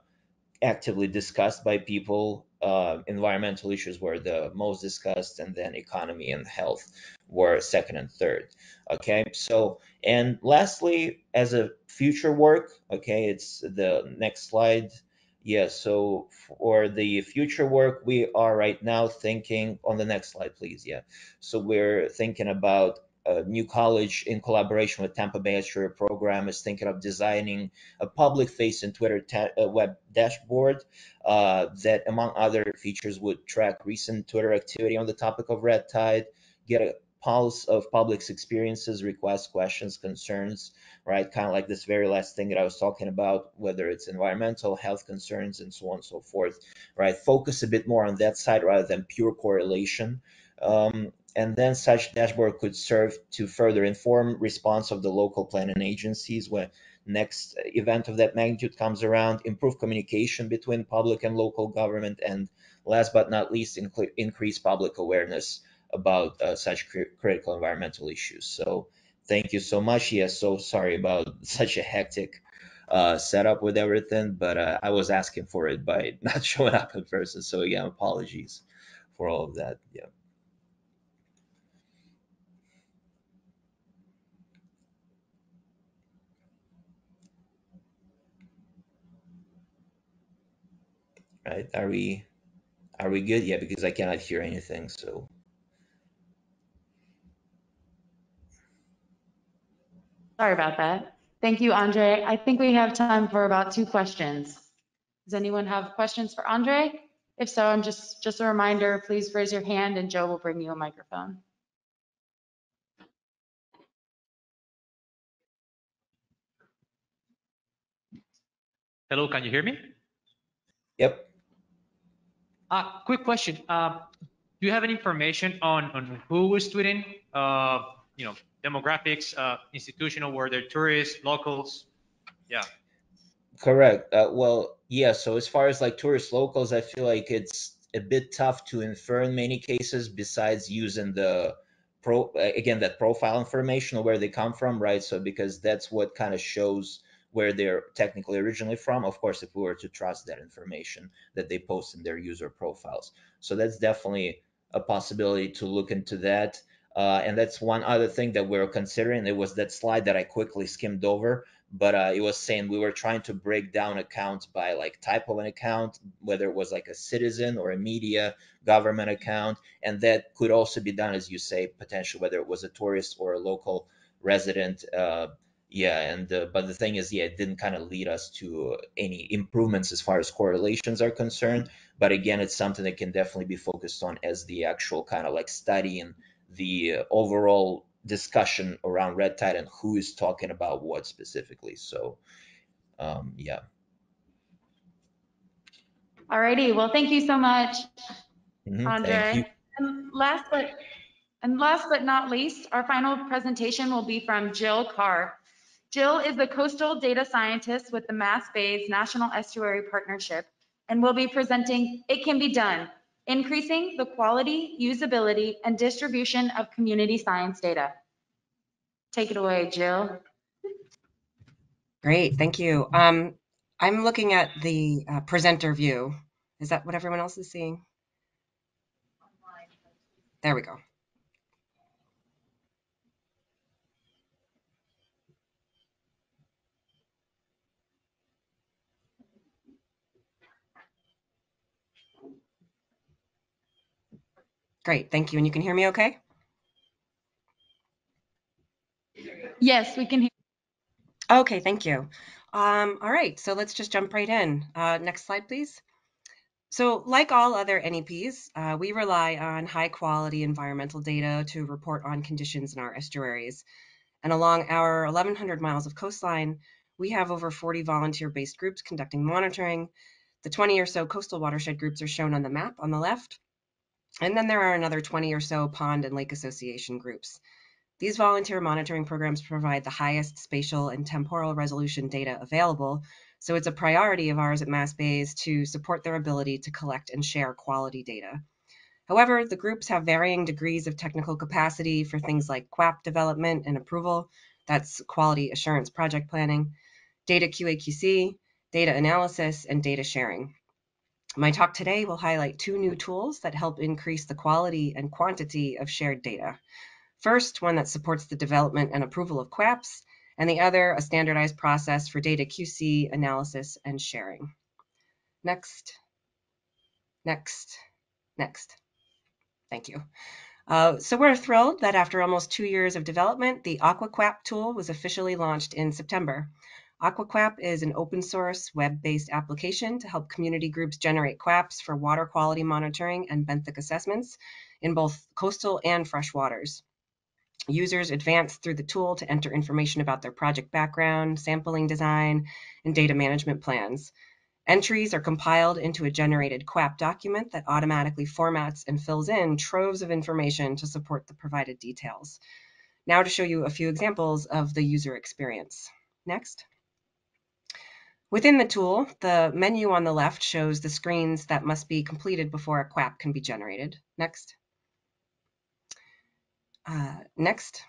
actively discussed by people, uh, environmental issues were the most discussed, and then economy and health were second and third. Okay, so and lastly, as a future work, okay, it's the next slide. Yeah, so for the future work, we are right now thinking on the next slide, please. Yeah, so we're thinking about a new college in collaboration with Tampa Bay Estuary Program is thinking of designing a public-facing Twitter uh, web dashboard uh, that, among other features, would track recent Twitter activity on the topic of red tide, get a pulse of public's experiences, requests, questions, concerns, right? Kind of like this very last thing that I was talking about, whether it's environmental, health concerns, and so on and so forth, right? Focus a bit more on that side rather than pure correlation. Um, and then such dashboard could serve to further inform response of the local planning agencies when next event of that magnitude comes around, improve communication between public and local government, and last but not least, increase public awareness about uh, such cr critical environmental issues. So thank you so much. Yes, so sorry about such a hectic uh, setup with everything, but uh, I was asking for it by not showing up in person. So yeah, apologies for all of that. Yeah. Right? Are we are we good? Yeah, because I cannot hear anything. So Sorry about that. Thank you, Andrey. I think we have time for about two questions. Does anyone have questions for Andrey? If so, I'm just just a reminder, please raise your hand and Joe will bring you a microphone. Hello, can you hear me? Yep. Uh, quick question. Uh, do you have any information on, on who is tweeting? Uh, you know, demographics, uh, institutional, were there tourists, locals? Yeah. Correct. Uh, well, yeah. So as far as like tourist locals, I feel like it's a bit tough to infer in many cases. Besides using the pro again that profile information or where they come from, right? So because that's what kind of shows where they're technically originally from. Of course, if we were to trust that information that they post in their user profiles. So that's definitely a possibility to look into that. Uh, and that's one other thing that we are considering. It was that slide that I quickly skimmed over, but uh, it was saying we were trying to break down accounts by like type of an account, whether it was like a citizen or a media government account. And that could also be done, as you say, potentially whether it was a tourist or a local resident. Uh, yeah, and uh, but the thing is, yeah, it didn't kind of lead us to any improvements as far as correlations are concerned. But again, it's something that can definitely be focused on as the actual kind of like study and the uh, overall discussion around red tide and who is talking about what specifically. So, um, yeah. Alrighty, well, thank you so much, Thank you. Andrey. And last but, and last but not least, our final presentation will be from Jill Carr. Jill is the coastal data scientist with the Mass Bays National Estuary Partnership and will be presenting It Can Be Done, Increasing the Quality, Usability, and Distribution of Community Science Data. Take it away, Jill. Great, thank you. Um, I'm looking at the uh, presenter view. Is that what everyone else is seeing? There we go. Great, thank you. And you can hear me okay? Yes, we can hear. Okay, thank you. Um, all right, so let's just jump right in. Uh, next slide, please. So like all other NEPs, uh, we rely on high quality environmental data to report on conditions in our estuaries. And along our 1,100 miles of coastline, we have over 40 volunteer-based groups conducting monitoring. The 20 or so coastal watershed groups are shown on the map on the left. And then there are another 20 or so pond and lake association groups. These volunteer monitoring programs provide the highest spatial and temporal resolution data available, so it's a priority of ours at Mass Bays to support their ability to collect and share quality data. However, the groups have varying degrees of technical capacity for things like QAP development and approval, that's quality assurance project planning, data QA/QC, data analysis, and data sharing. My talk today will highlight two new tools that help increase the quality and quantity of shared data. First, one that supports the development and approval of QAPs, and the other, a standardized process for data QC, analysis, and sharing. Next, next, next. Thank you. Uh, so we're thrilled that after almost two years of development, the AquaQAP tool was officially launched in September. AquaQAP is an open source web-based application to help community groups generate QAPs for water quality monitoring and benthic assessments in both coastal and fresh waters. Users advance through the tool to enter information about their project background, sampling design, and data management plans. Entries are compiled into a generated QAP document that automatically formats and fills in troves of information to support the provided details. Now to show you a few examples of the user experience. Next. Within the tool, the menu on the left shows the screens that must be completed before a QAP can be generated. Next. Uh, next.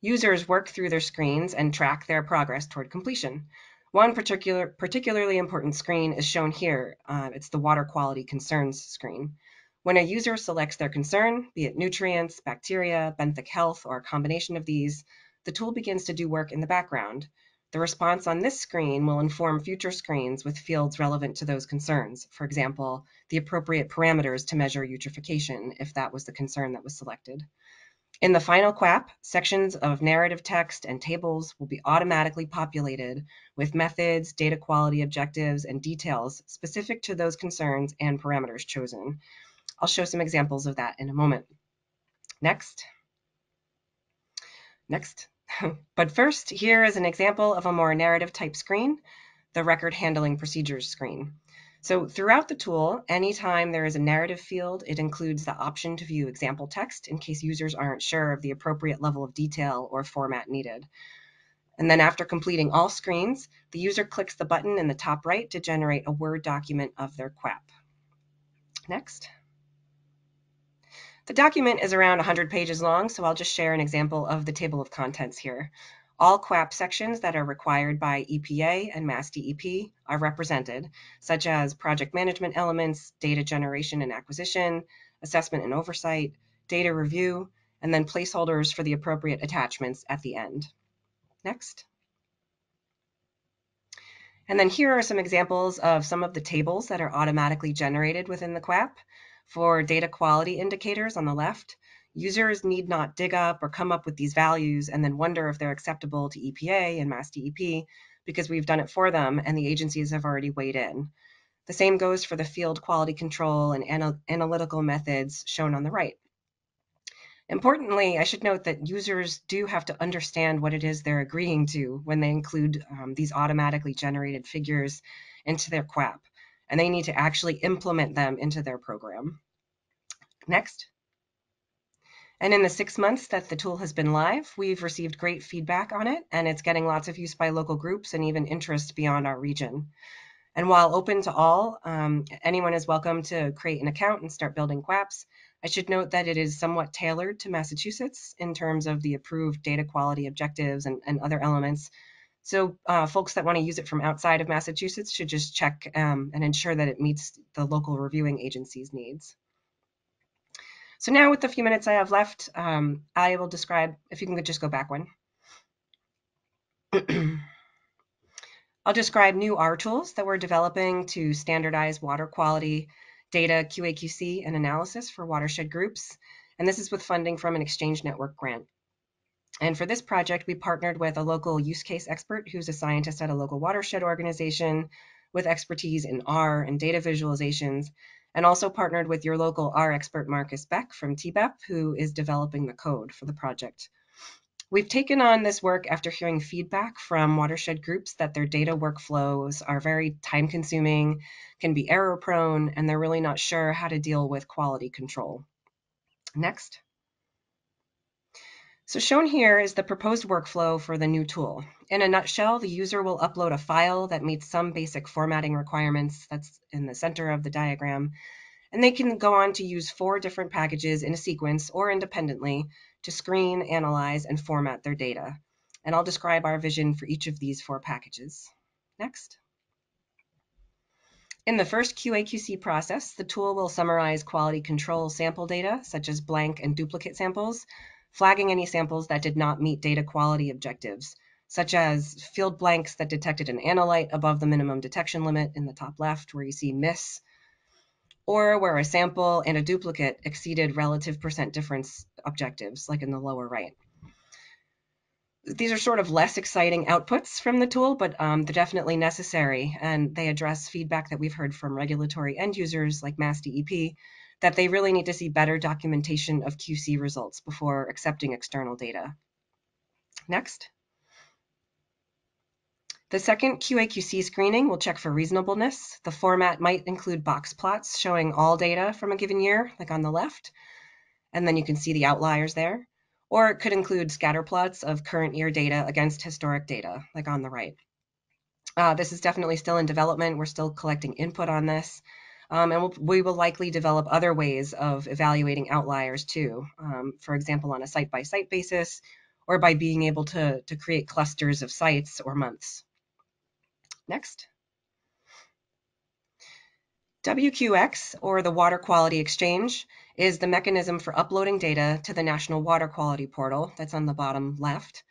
Users work through their screens and track their progress toward completion. One particular, particularly important screen is shown here. Uh, it's the water quality concerns screen. When a user selects their concern, be it nutrients, bacteria, benthic health, or a combination of these, the tool begins to do work in the background. The response on this screen will inform future screens with fields relevant to those concerns. For example, the appropriate parameters to measure eutrophication if that was the concern that was selected. In the final QAP, sections of narrative text and tables will be automatically populated with methods, data quality objectives, and details specific to those concerns and parameters chosen. I'll show some examples of that in a moment. Next. Next. But first, here is an example of a more narrative type screen, the record handling procedures screen. So throughout the tool, anytime there is a narrative field, it includes the option to view example text in case users aren't sure of the appropriate level of detail or format needed. And then after completing all screens, the user clicks the button in the top right to generate a Word document of their QAP. Next. The document is around 100 pages long, so I'll just share an example of the table of contents here. All QAP sections that are required by EPA and MassDEP are represented, such as project management elements, data generation and acquisition, assessment and oversight, data review, and then placeholders for the appropriate attachments at the end. Next. And then here are some examples of some of the tables that are automatically generated within the QAP. For data quality indicators on the left, Users need not dig up or come up with these values and then wonder if they're acceptable to EPA and Mass DEP because we've done it for them and the agencies have already weighed in. The same goes for the field quality control and anal analytical methods shown on the right. Importantly, I should note that users do have to understand what it is they're agreeing to when they include um, these automatically generated figures into their QAP, and they need to actually implement them into their program. Next. And in the six months that the tool has been live, we've received great feedback on it, and it's getting lots of use by local groups and even interest beyond our region. And while open to all, um, anyone is welcome to create an account and start building QAPs. I should note that it is somewhat tailored to Massachusetts in terms of the approved data quality objectives and, and other elements. So uh, folks that want to use it from outside of Massachusetts should just check um, and ensure that it meets the local reviewing agency's needs. So now with the few minutes I have left, um, I will describe, if you can just go back one. I'll describe new R tools that we're developing to standardize water quality data QAQC and analysis for watershed groups. And this is with funding from an Exchange Network grant. And for this project, we partnered with a local use case expert who's a scientist at a local watershed organization with expertise in R and data visualizations and also partnered with your local R expert Marcus Beck from TBEP, who is developing the code for the project. We've taken on this work after hearing feedback from watershed groups that their data workflows are very time consuming, can be error prone, and they're really not sure how to deal with quality control. Next. So shown here is the proposed workflow for the new tool. In a nutshell, the user will upload a file that meets some basic formatting requirements that's in the center of the diagram, and they can go on to use four different packages in a sequence or independently to screen, analyze, and format their data. And I'll describe our vision for each of these four packages. Next. In the first QA/QC process, the tool will summarize quality control sample data, such as blank and duplicate samples, flagging any samples that did not meet data quality objectives, such as field blanks that detected an analyte above the minimum detection limit in the top left where you see miss, or where a sample and a duplicate exceeded relative percent difference objectives, like in the lower right. These are sort of less exciting outputs from the tool, but um, they're definitely necessary, and they address feedback that we've heard from regulatory end users like MassDEP that they really need to see better documentation of QC results before accepting external data. Next. The second QA/QC screening will check for reasonableness. The format might include box plots showing all data from a given year, like on the left, and then you can see the outliers there. Or it could include scatter plots of current year data against historic data, like on the right. Uh, this is definitely still in development. We're still collecting input on this. Um, and we'll, we will likely develop other ways of evaluating outliers too. Um, for example, on a site-by-site -site basis, or by being able to, to create clusters of sites or months. Next. WQX, or the Water Quality Exchange, is the mechanism for uploading data to the National Water Quality Portal that's on the bottom left.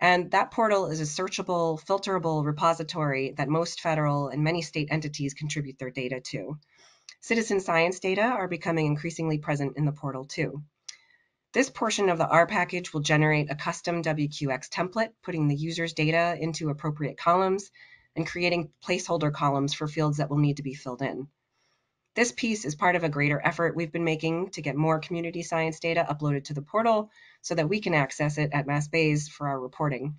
And that portal is a searchable, filterable repository that most federal and many state entities contribute their data to. Citizen science data are becoming increasingly present in the portal too. This portion of the R package will generate a custom WQX template, putting the user's data into appropriate columns and creating placeholder columns for fields that will need to be filled in. This piece is part of a greater effort we've been making to get more community science data uploaded to the portal so that we can access it at Mass Bays for our reporting.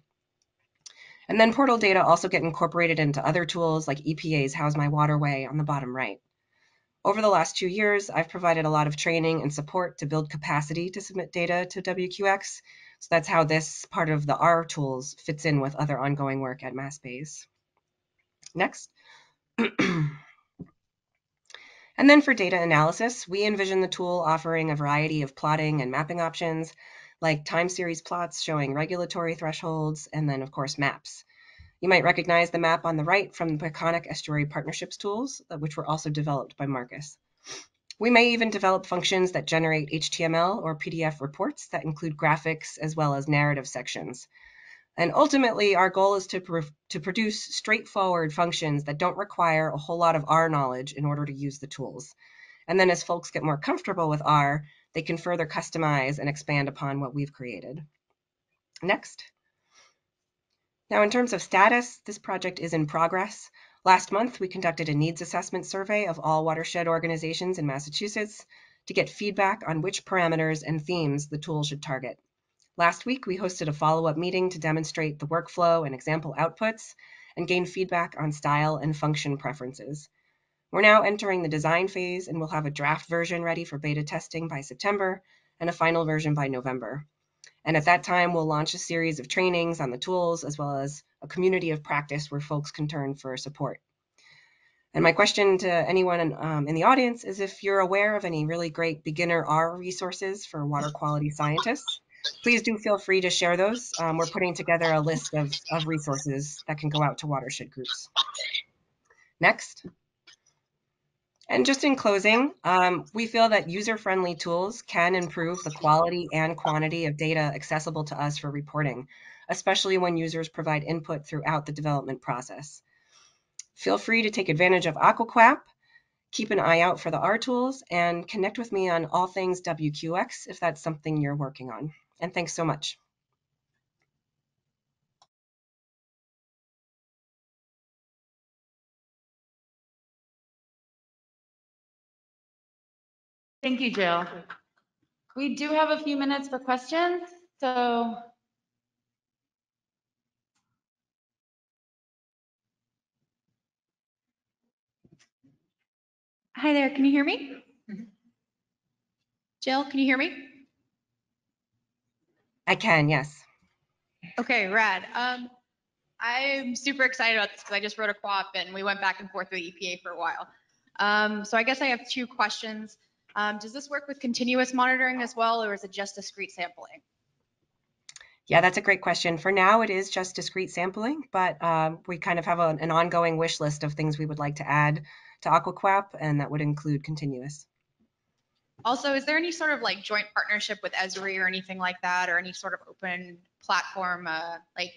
And then portal data also get incorporated into other tools like EPA's How's My Waterway on the bottom right. Over the last two years, I've provided a lot of training and support to build capacity to submit data to WQX. So that's how this part of the R tools fits in with other ongoing work at Mass Bays. Next. and then for data analysis, we envision the tool offering a variety of plotting and mapping options, like time series plots showing regulatory thresholds, and then, of course, maps. You might recognize the map on the right from the Peconic Estuary Partnerships tools, uh, which were also developed by Marcus. We may even develop functions that generate HTML or PDF reports that include graphics as well as narrative sections. And ultimately, our goal is to, pr to produce straightforward functions that don't require a whole lot of R knowledge in order to use the tools. And then as folks get more comfortable with R, they can further customize and expand upon what we've created. Next. Now, in terms of status, this project is in progress. Last month, we conducted a needs assessment survey of all watershed organizations in Massachusetts to get feedback on which parameters and themes the tool should target. Last week, we hosted a follow-up meeting to demonstrate the workflow and example outputs and gain feedback on style and function preferences. We're now entering the design phase and we'll have a draft version ready for beta testing by September and a final version by November. And at that time, we'll launch a series of trainings on the tools as well as a community of practice where folks can turn for support. And my question to anyone in, um, in the audience is if you're aware of any really great beginner R resources for water quality scientists, please do feel free to share those. Um, we're putting together a list of, of resources that can go out to watershed groups. Next. And just in closing, um, we feel that user-friendly tools can improve the quality and quantity of data accessible to us for reporting, especially when users provide input throughout the development process. Feel free to take advantage of AquaQAPP, keep an eye out for the R tools, and connect with me on all things WQX if that's something you're working on. And thanks so much. Thank you, Jill. We do have a few minutes for questions, so. Hi there, can you hear me? Mm-hmm. Jill, can you hear me? I can, yes. Okay, rad. Um, I'm super excited about this because I just wrote a co-op and we went back and forth with EPA for a while. Um, so I guess I have two questions. Um, does this work with continuous monitoring as well, or is it just discrete sampling? Yeah, that's a great question. For now, it is just discrete sampling, but um, we kind of have a, an ongoing wish list of things we would like to add to AquaQAPP, and that would include continuous. Also, is there any sort of like joint partnership with Esri or anything like that, or any sort of open platform uh, like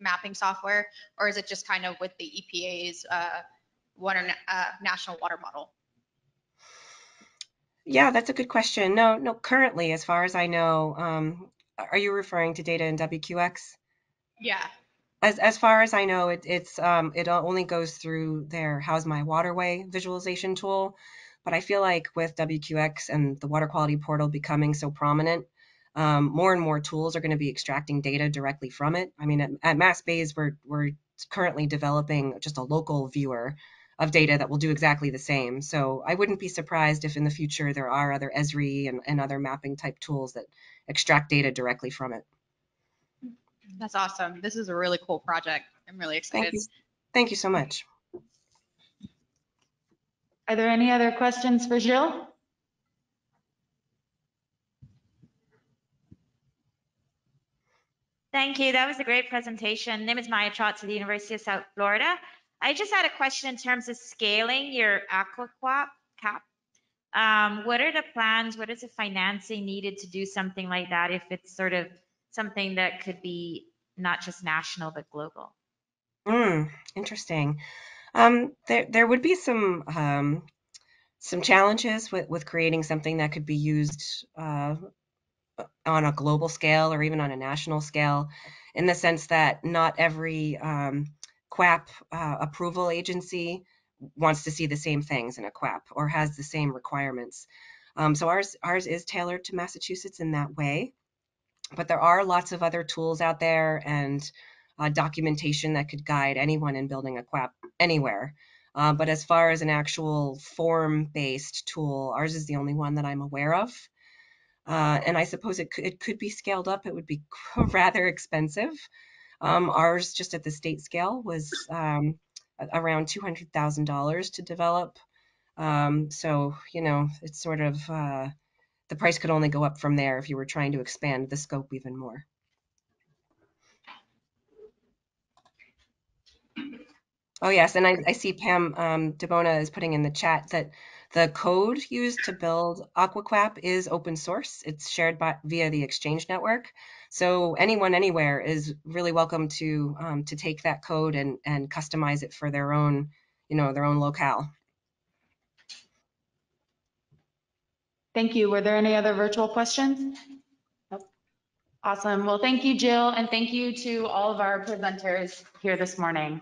mapping software, or is it just kind of with the EPA's uh, water uh, national water model? Yeah, that's a good question. No, no. Currently, as far as I know, um, are you referring to data in WQX? Yeah. As as far as I know, it, it's um, it only goes through their How's My Waterway visualization tool. But I feel like with WQX and the water quality portal becoming so prominent, um, more and more tools are going to be extracting data directly from it. I mean, at, at Mass Bays, we're we're currently developing just a local viewer of data that will do exactly the same. So I wouldn't be surprised if in the future there are other Esri and, and other mapping type tools that extract data directly from it. That's awesome. This is a really cool project. I'm really excited. Thank you. Thank you so much. Are there any other questions for Jill? Thank you. That was a great presentation. Name is Maya Trotz at the University of South Florida. I just had a question in terms of scaling your AquaQAPP cap. Um, what are the plans? What is the financing needed to do something like that if it's sort of something that could be not just national but global? Mm, interesting. Um, there there would be some um, some challenges with, with creating something that could be used uh, on a global scale or even on a national scale, in the sense that not every um, QAPP uh, approval agency wants to see the same things in a QAPP or has the same requirements. Um, so ours ours is tailored to Massachusetts in that way, but there are lots of other tools out there and uh, documentation that could guide anyone in building a QAPP anywhere. Uh, but as far as an actual form-based tool, ours is the only one that I'm aware of. Uh, and I suppose it could, it could be scaled up. It would be rather expensive. Um, ours, just at the state scale, was um, around $200,000 to develop. Um, so, you know, it's sort of uh, the price could only go up from there if you were trying to expand the scope even more. Oh, yes. And I, I see Pam um, DiBona is putting in the chat that the code used to build AquaQAPP is open source. It's shared by, via the Exchange network. So anyone anywhere is really welcome to um, to take that code and and customize it for their own, you know, their own locale. Thank you. Were there any other virtual questions? Nope. Awesome. Well, thank you, Jill, and thank you to all of our presenters here this morning.